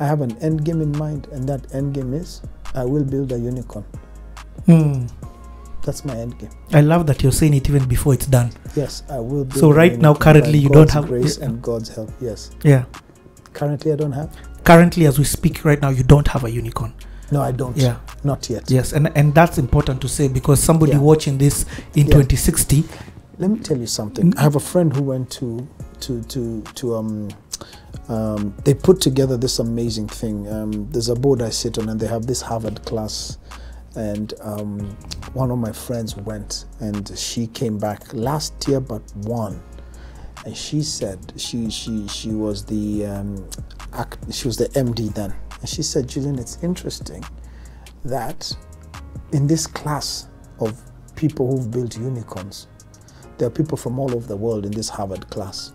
I have an end game in mind, and that end game is I will build a unicorn. Mm. That's my end game. I love that you're saying it even before it's done. Yes, I will. Build So right now, currently, you don't God's have- grace and God's help. Yes, Yeah. currently I don't have. Currently, as we speak right now, you don't have a unicorn. No, I don't. Yeah. not yet. Yes, and and that's important to say because somebody Yeah. watching this in Yeah. 2060, Let me tell you something. I have a friend who went to to to to um um they put together this amazing thing. Um, there's a board I sit on, and they have this Harvard class. And um, one of my friends went, and she came back last year, but won. And she said she she she was the um, act, she was the MD then, and she said, Julian, it's interesting that in this class of people who've built unicorns, there are people from all over the world in this Harvard class.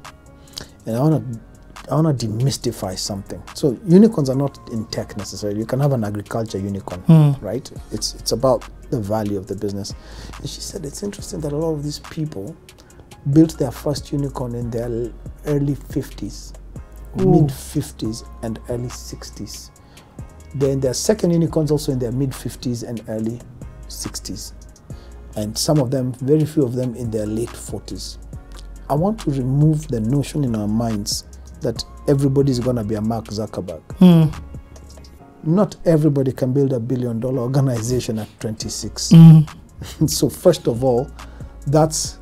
And I want to I want to demystify something. So unicorns are not in tech necessarily. You can have an agriculture unicorn, Hmm. right? It's it's about the value of the business. And she said it's interesting that a lot of these people built their first unicorn in their early 50s, Ooh. mid 50s and early 60s. Then their second unicorns also in their mid 50s and early 60s and some of them, very few of them, in their late 40s. I want to remove the notion in our minds that everybody's going to be a Mark Zuckerberg. Mm. Not everybody can build a billion dollar organization at 26. Mm. so, first of all, that's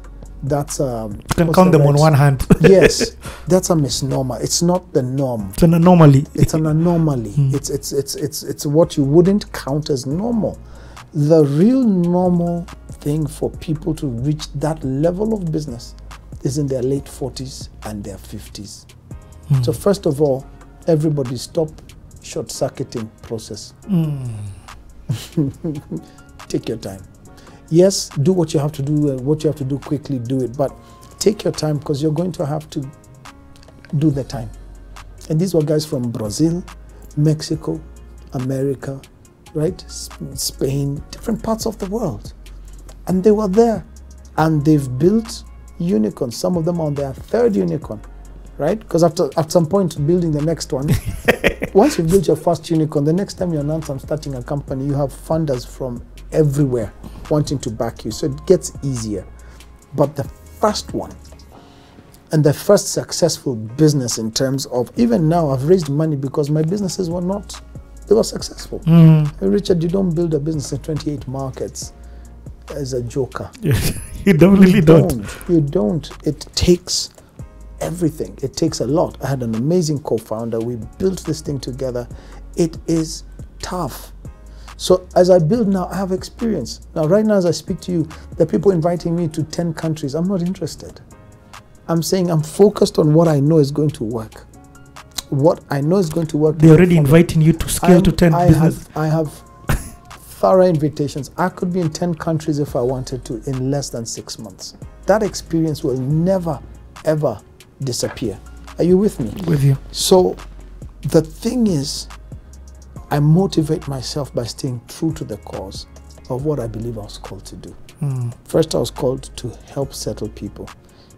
that's um, You can count the them on one hand. yes, that's a misnomer. It's not the norm. it's an anomaly. It's an anomaly. It's, it's, it's, it's, it's what you wouldn't count as normal. The real normal thing for people to reach that level of business is in their late 40s and their 50s. So, first of all, everybody stop short circuiting process. take your time. Yes, do what you have to do, uh, what you have to do quickly, do it, but take your time because you're going to have to do the time. And these were guys from Brazil, Mexico, America, right? Spain, different parts of the world. And they were there. And they've built unicorns. Some of them on their third unicorn, right? Because after at some point building the next one, once you've built your first unicorn, the next time you announce I'm starting a company, you have funders from everywhere wanting to back you. So it gets easier. But the first one, and the first successful business in terms of even now I've raised money because my businesses were not they were successful. Mm. Richard, you don't build a business in 28 markets as a joker. you don't really you don't. You don't. It takes everything. It takes a lot. I had an amazing co-founder. We built this thing together. It is tough. So as I build now, I have experience. Now, right now, as I speak to you, the people inviting me to 10 countries. I'm not interested. I'm saying I'm focused on what I know is going to work. What I know is going to work. They're already inviting you to scale to I'm- 10 I business. Have, I have thorough invitations. I could be in 10 countries if I wanted to in less than six months. That experience will never, ever disappear. Are you with me? with you. So the thing is, I motivate myself by staying true to the cause of what I believe I was called to do. Mm. First, I was called to help settle people,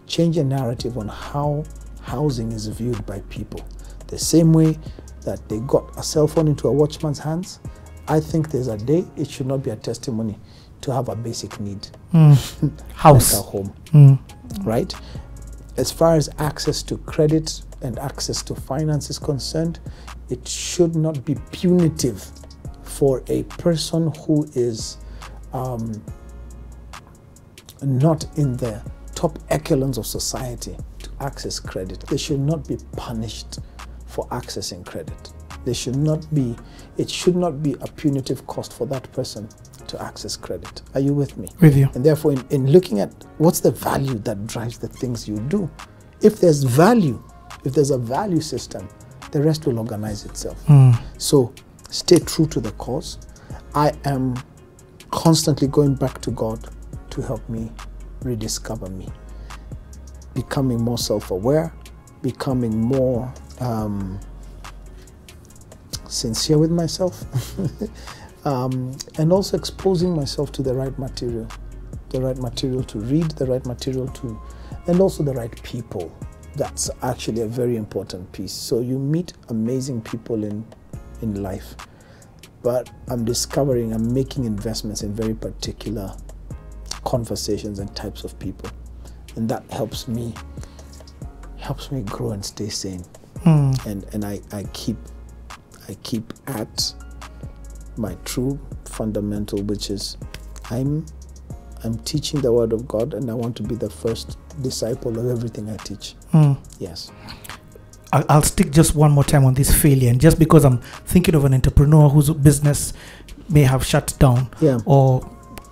change a narrative on how housing is viewed by people. The same way that they got a cell phone into a watchman's hands, I think there's a day it should not be a testimony to have a basic need, Mm. like a House. home, Mm. right? As far as access to credit and access to finance is concerned, it should not be punitive for a person who is um, not in the top echelons of society to access credit. They should not be punished for accessing credit. They should not be, it should not be a punitive cost for that person to access credit. Are you with me? With you. And therefore, in, in looking at what's the value that drives the things you do, if there's value, if there's a value system, the rest will organize itself. Mm. So stay true to the cause. I am constantly going back to God to help me rediscover me, becoming more self aware, becoming more um, sincere with myself, um, and also exposing myself to the right material the right material to read, the right material to, and also the right people. That's actually a very important piece. So you meet amazing people in, in life, but I'm discovering I'm making investments in very particular conversations and types of people, and that helps me helps me grow and stay sane. Mm. And and I, I keep I keep at my true fundamental, which is I'm I'm teaching the word of God and I want to be the first disciple of everything I teach. Mm. Yes. I'll stick just one more time on this failure, and just because I'm thinking of an entrepreneur whose business may have shut down Yeah. or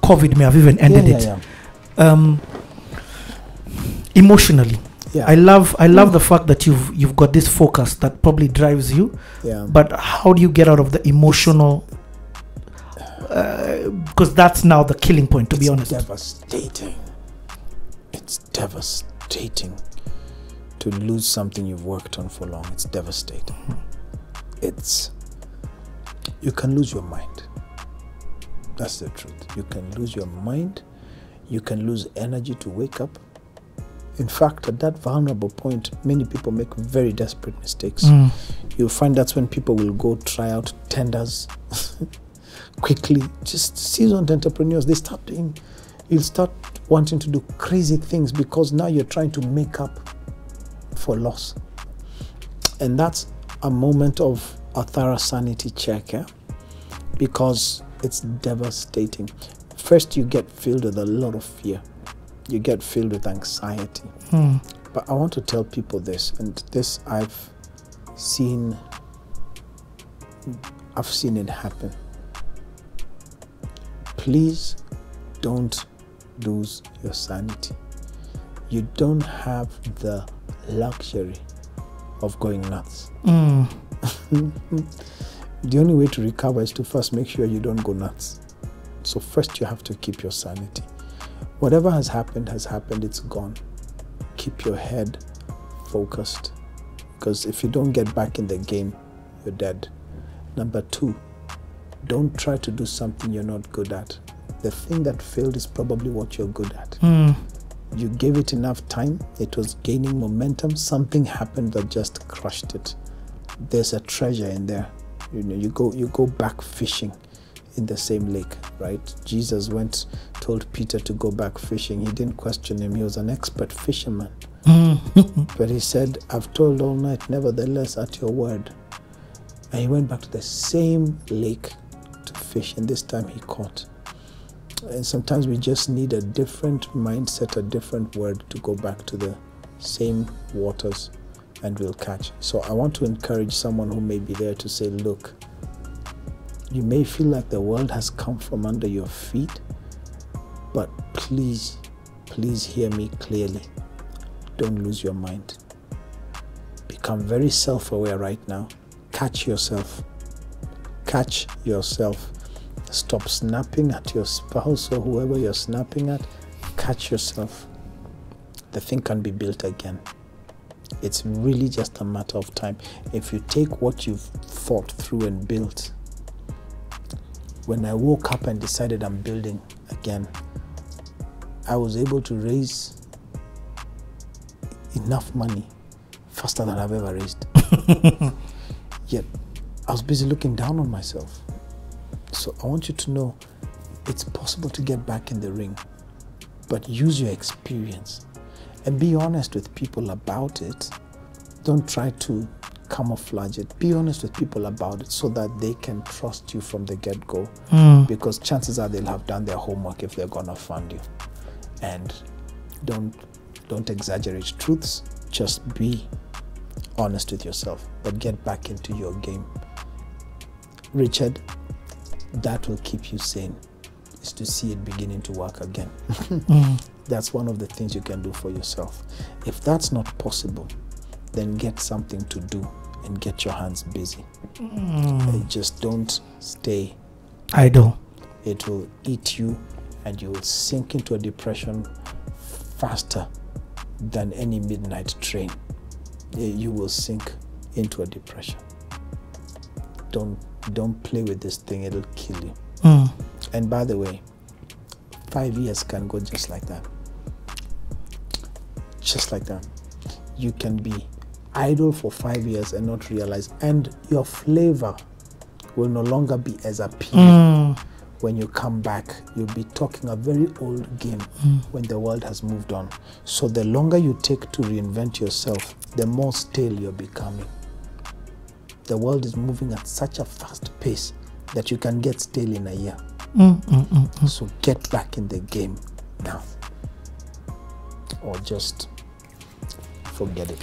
COVID may have even ended yeah, it. yeah, Um, emotionally, yeah. I love I love the fact that you've you've got this focus that probably drives you. yeah. But how do you get out of the emotional? Because that's now the killing point. To be honest, devastating. Devastating to lose something you've worked on for long. It's devastating. It's you can lose your mind. That's the truth. You can lose your mind. You can lose energy to wake up. In fact, at that vulnerable point, many people make very desperate mistakes. Mm. You'll find that's when people will go try out tenders quickly. Just seasoned entrepreneurs, they start doing, you'll start wanting to do crazy things because now you're trying to make up for loss. And that's a moment of a thorough sanity check, yeah? because it's devastating. First, you get filled with a lot of fear, you get filled with anxiety. Mm. But I want to tell people this, and this I've seen I've seen it happen. Please don't lose your sanity. You don't have the luxury of going nuts. Mm. The only way to recover is to first make sure you don't go nuts. So, first, you have to keep your sanity. Whatever has happened, has happened, it's gone. Keep your head focused. Because if you don't get back in the game, you're dead. Number two, don't try to do something you're not good at. The thing that failed is probably what you're good at. Mm. You gave it enough time, it was gaining momentum, something happened that just crushed it. There's a treasure in there. You know, you go you go back fishing in the same lake, right? Jesus went told Peter to go back fishing. He didn't question him, he was an expert fisherman. Mm. But he said, I've told all night, nevertheless, at your word. And he went back to the same lake to fish, and this time he caught. And sometimes we just need a different mindset, a different word to go back to the same waters and we'll catch. So I want to encourage someone who may be there to say, look, you may feel like the world has come from under your feet, but please, please hear me clearly. Don't lose your mind. Become very self aware right now. Catch yourself. Catch yourself. Stop snapping at your spouse or whoever you're snapping at. Catch yourself. The thing can be built again. It's really just a matter of time. If you take what you've thought through and built, when I woke up and decided I'm building again, I was able to raise enough money faster than I've ever raised. Yet I was busy looking down on myself. So I want you to know it's possible to get back in the ring, but use your experience and be honest with people about it. Don't try to camouflage it. Be honest with people about it so that they can trust you from the get go Mm. because chances are they'll have done their homework if they're gonna fund you. And don't don't exaggerate truths. Just be honest with yourself, but get back into your game. Richard, that will keep you sane. Is to see it beginning to work again. Mm. That's one of the things you can do for yourself. If that's not possible, then get something to do and get your hands busy. Mm. Uh, Just don't stay. Idle. It will eat you and you will sink into a depression faster than any midnight train. Uh, You will sink into a depression. Don't don't play with this thing, it'll kill you. Mm. And by the way, five years can go just like that. Just like that. You can be idle for five years and not realize, and your flavor will no longer be as appealing. Mm. When you come back, you'll be talking a very old game Mm. when the world has moved on. So the longer you take to reinvent yourself, the more stale you're becoming. The world is moving at such a fast pace that you can get stale in a year. Mm, mm, mm, mm. So get back in the game now. Or just forget it.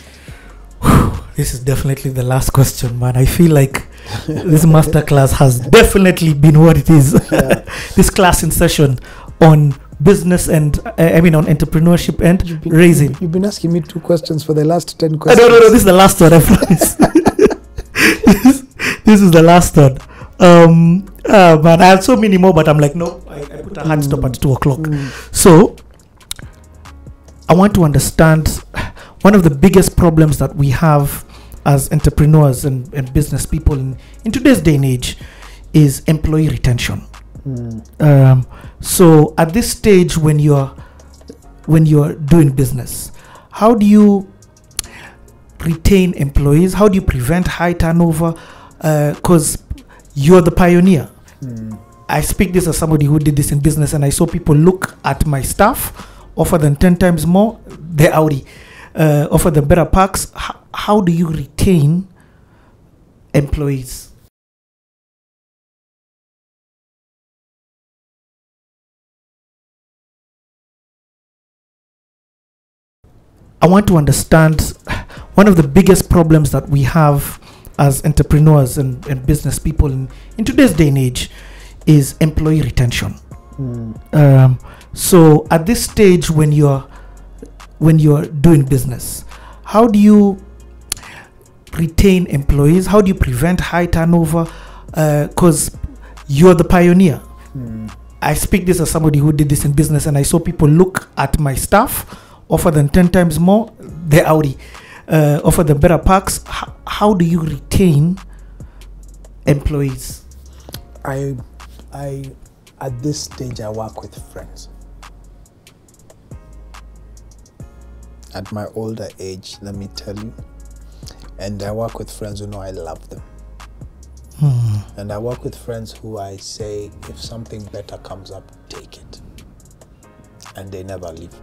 This is definitely the last question, man. I feel like this masterclass has definitely been what it is. this class in session on business and uh, I mean on entrepreneurship and You've been, raising. You've been asking me two questions for the last 10 Uh, questions. no, no, no. This is the last one. I promise. this, this is the last one. Um, uh, man, I had so many more, but I'm like, no. I, I put a hard stop at two o'clock. Mm, So, I want to understand one of the biggest problems that we have as entrepreneurs and, and business people in, in today's day and age is employee retention. mm, Um, so, at this stage, when you're when you're doing business, how do you retain employees? How do you prevent high turnover? Because you're the pioneer. mm, I speak this as somebody who did this in business, and I saw people look at my staff, offer them 10 times more, they're Audi, uh, offer them better packs. H- how do you retain employees? I want to understand one of the biggest problems that we have as entrepreneurs and, and business people in, in today's day and age is employee retention. mm, Um, so at this stage when you're when you're doing business, how do you retain employees? How do you prevent high turnover? Because you're the pioneer. mm, I speak this as somebody who did this in business, and I saw people look at my staff, offer them 10 times more, they're Audi, uh, offer them better packs. H- how do you retain employees? I, I, at this stage, I work with friends. At my older age, let me tell you, and I work with friends who know I love them. Hmm. And I work with friends who I say, if something better comes up, take it. And they never leave.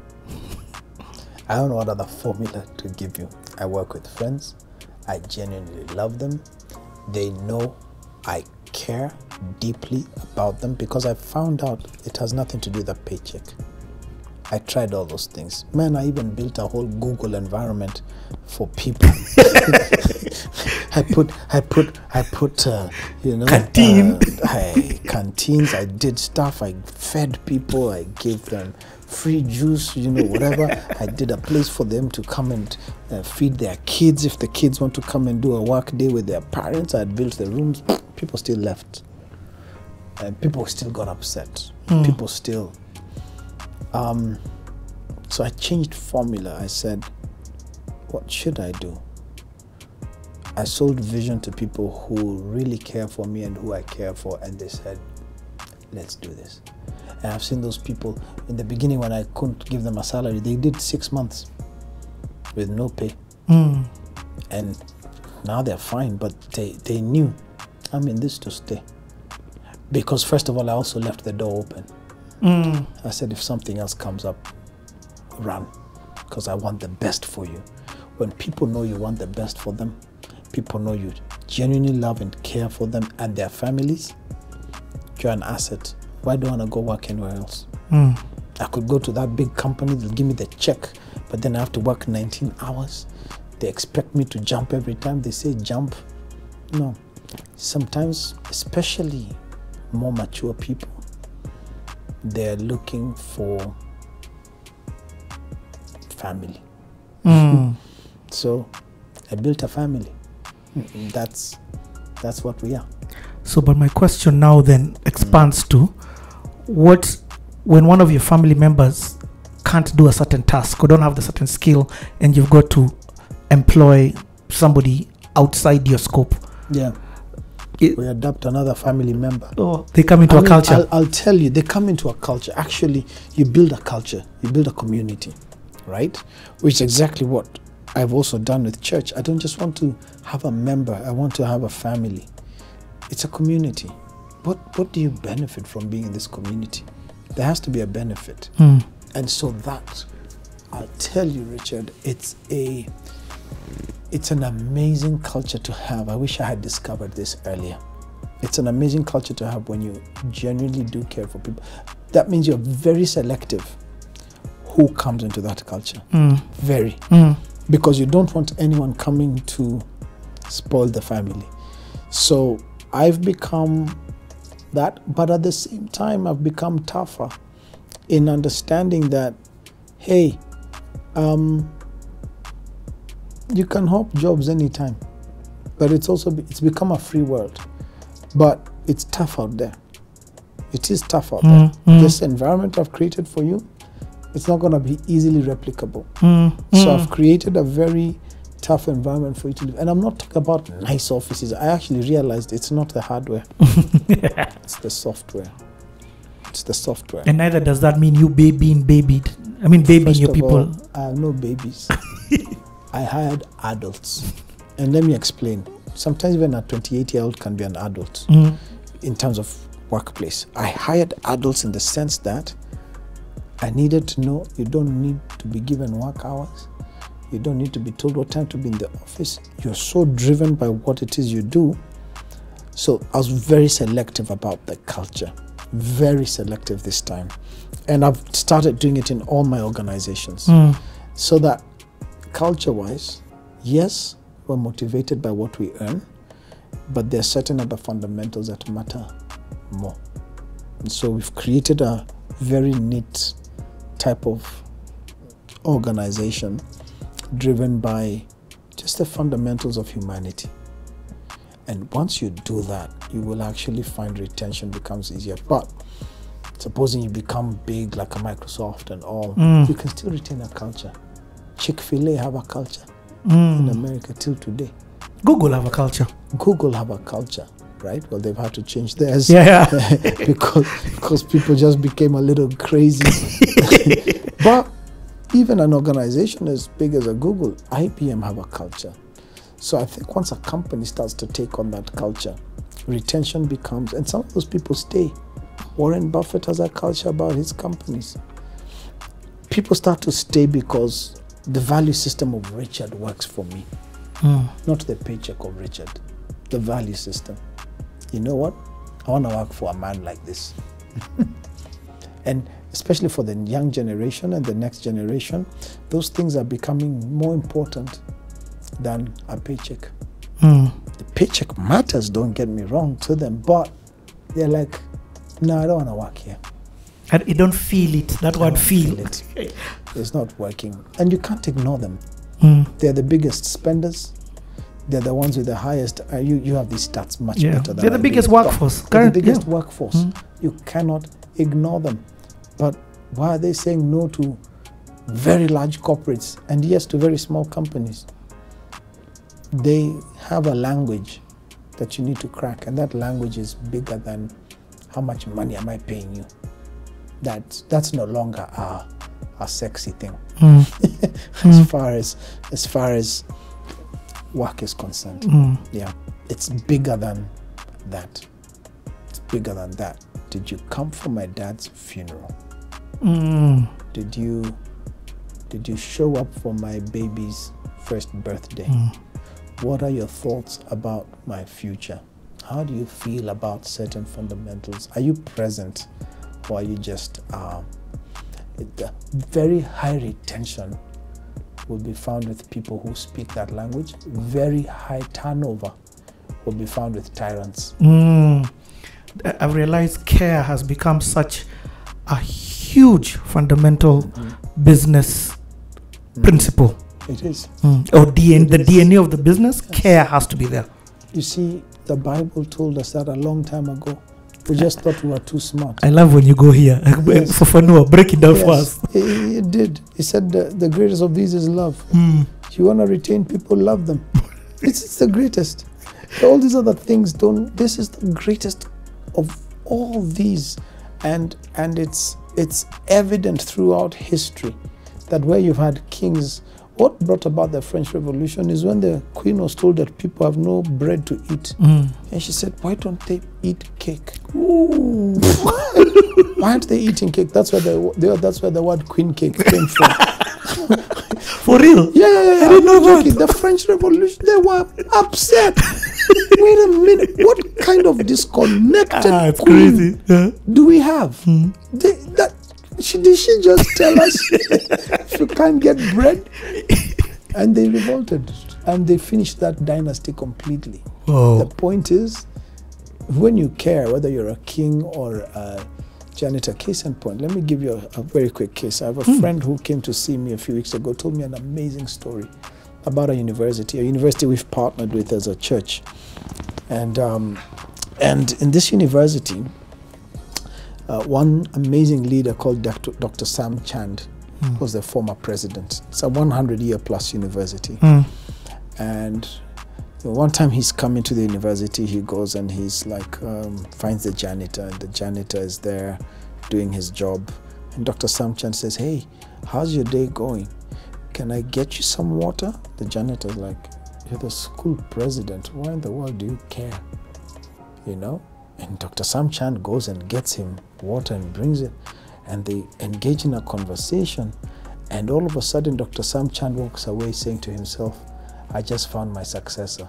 I don't know what other formula to give you. I work with friends. I genuinely love them. They know I care deeply about them because I found out it has nothing to do with a paycheck. I tried all those things. Man, I even built a whole Google environment for people. I put, I put, I put, uh, you know, Canteen. uh, I, canteens. I did stuff. I fed people. I gave them free juice, you know, whatever. I did a place for them to come and uh, feed their kids. If the kids want to come and do a work day with their parents, I built the rooms. People still left. And people still got upset. Hmm. People still. Um, so I changed formula. I said, what should I do? I sold vision to people who really care for me and who I care for, and they said, let's do this. And I've seen those people in the beginning when I couldn't give them a salary, they did six months with no pay. Mm. And now they're fine, but they, they knew I'm in this to stay. Because, first of all, I also left the door open. Mm. I said, if something else comes up, run, because I want the best for you. When people know you want the best for them, people know you genuinely love and care for them and their families, you're an asset. Why do I want to go work anywhere else? Mm. I could go to that big company, they'll give me the check, but then I have to work 19 hours. They expect me to jump every time they say jump. No. Sometimes, especially more mature people, they're looking for family. Mm. So I built a family. Mm, That's that's what we are. So, but my question now then expands to what when one of your family members can't do a certain task or don't have the certain skill, and you've got to employ somebody outside your scope. Yeah. It- we adopt another family member. Oh, they come into I a mean, culture. I'll, I'll tell you, they come into a culture. Actually, you build a culture, you build a community, right? Which is exactly what I've also done with church. I don't just want to have a member, I want to have a family. It's a community. What, what do you benefit from being in this community? There has to be a benefit. Hmm. And so that, I'll tell you, Richard, it's a it's an amazing culture to have. I wish I had discovered this earlier. It's an amazing culture to have when you genuinely do care for people. That means you're very selective who comes into that culture. Hmm. Very. Hmm. Because you don't want anyone coming to spoil the family. So I've become that, but at the same time, I've become tougher in understanding that, hey, um, you can hop jobs anytime, but it's also it's become a free world. But it's tough out there. It is tough out there. Mm, mm. This environment I've created for you, it's not going to be easily replicable. Hmm. So Hmm. I've created a very tough environment for you to live. And I'm not talking about nice offices. I actually realized it's not the hardware, it's the software. It's the software. And neither does that mean you babying babied. I mean, babying First your people. all, I have no babies. I hired adults. And let me explain. Sometimes even a 28 year old can be an adult Mm. in terms of workplace. I hired adults in the sense that I needed to know you don't need to be given work hours. You don't need to be told what time to be in the office. You're so driven by what it is you do. So I was very selective about the culture. Very selective this time. And I've started doing it in all my organizations. Mm. So that culture wise, yes, we're motivated by what we earn, but there are certain other fundamentals that matter more. And so we've created a very neat type of organization driven by just the fundamentals of humanity. And once you do that, you will actually find retention becomes easier. But supposing you become big like a Microsoft and all, Mm. you can still retain a culture. Chick fil A have a culture in Mm. America till today. Google have a culture. Google have a culture, right? Well, they've had to change theirs Yeah, yeah. because because people just became a little crazy. but even an organization as big as a Google, IBM have a culture. So I think once a company starts to take on that culture, retention becomes, and some of those people stay. Warren Buffett has a culture about his companies. People start to stay because the value system of Richard works for me Mm. not the paycheck of Richard, the value system. You know what? I want to work for a man like this. and especially for the young generation and the next generation, those things are becoming more important than a paycheck. Mm. The paycheck matters, don't get me wrong, to them, but they're like, no, I don't want to work here. And you don't feel it. That I word feel. feel it. It's not working. And you can't ignore them. Mm. They're the biggest spenders. They're the ones with the highest. Uh, you, you have these stats much Yeah. better than They're the biggest workforce. Current- the biggest yeah. workforce. Mm. You cannot ignore them. But why are they saying no to very large corporates and yes to very small companies? They have a language that you need to crack, and that language is bigger than how much money am I paying you. That that's no longer a, a sexy thing Mm. as Mm. far as as far as work is concerned. Mm. Yeah, it's bigger than that. It's bigger than that. Did you come for my dad's funeral? Mm. Did you did you show up for my baby's first birthday? Mm. What are your thoughts about my future? How do you feel about certain fundamentals? Are you present or are you just um, the very high retention will be found with people who speak that language. Very high turnover will be found with tyrants. Mm. I- I've realized care has become such a huge fundamental business Mm. principle. It is. Mm. Or DNA, the It is. DNA of the business, care has to be there. You see, the Bible told us that a long time ago. We just thought we were too smart. I love when you go here. Yes. Fafanua, break it down for us. it, it did. He said the, the greatest of these is love. Mm. You want to retain people, love them. it's, it's the greatest. All these other things don't. This is the greatest of all these, and and it's it's evident throughout history that where you've had kings. What brought about the French Revolution is when the queen was told that people have no bread to eat, Mm. and she said, "Why don't they eat cake? Why aren't they eating cake?" That's where the that's where the word queen cake came from. For real? Yeah, yeah, yeah. I didn't know that. The French Revolution, they were upset. Wait a minute. What kind of disconnected Ah, crazy. Yeah. do we have? Mm. They, that, she, did she just tell us if you can't get bread? And they revolted. And they finished that dynasty completely. The point is, when you care, whether you're a king or a janitor, case in point, let me give you a, a very quick case. I have a Hmm. friend who came to see me a few weeks ago, told me an amazing story about a university, a university we've partnered with as a church. And, um, and in this university, uh, one amazing leader called Dr. Dr. Sam Chand Mm. was the former president. It's a 100 year plus university. Mm. And one time he's coming to the university, he goes and he's like, um, finds the janitor, and the janitor is there doing his job. And Dr. Sam Chand says, Hey, how's your day going? Can I get you some water? The janitor's like, You're the school president. Why in the world do you care? You know? And Dr. Sam Chand goes and gets him water and brings it. And they engage in a conversation. And all of a sudden, Dr. Sam Chand walks away saying to himself, I just found my successor.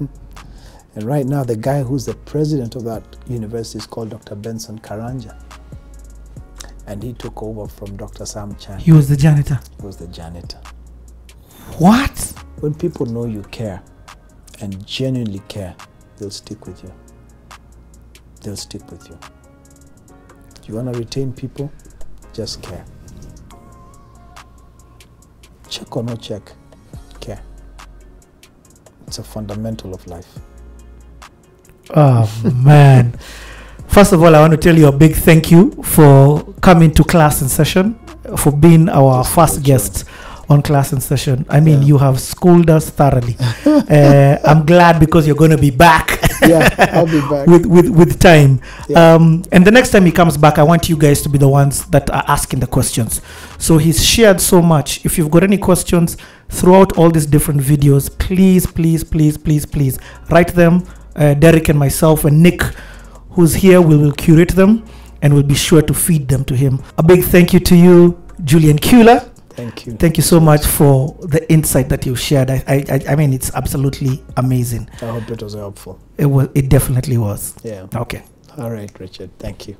and right now, the guy who's the president of that university is called Dr. Benson Karanja. And he took over from Dr. Sam Chand. He was the janitor. He was the janitor. What? When people know you care and genuinely care, they'll stick with you. They'll stick with you. You want to retain people? Just care. Check or no check, care. It's a fundamental of life. Oh man. First of all, I want to tell you a big thank you for coming to Class in Session, for being our Yes, first guest on Class in Session. I mean, Yeah. you have schooled us thoroughly. uh, I'm glad because you're going to be back Yeah, I'll be back. with, with, with time. Yeah. Um, and the next time he comes back, I want you guys to be the ones that are asking the questions. So he's shared so much. If you've got any questions throughout all these different videos, please, please, please, please, please write them. Uh, Derek and myself and Nick, who's here, we will curate them and we'll be sure to feed them to him. A big thank you to you, Julian Kyula. Thank you. Thank you so much for the insight that you've shared. I, I, I- I mean, it's absolutely amazing. I hope it was helpful. It was, it definitely was. Yeah. Okay. All right, Richard. Thank you.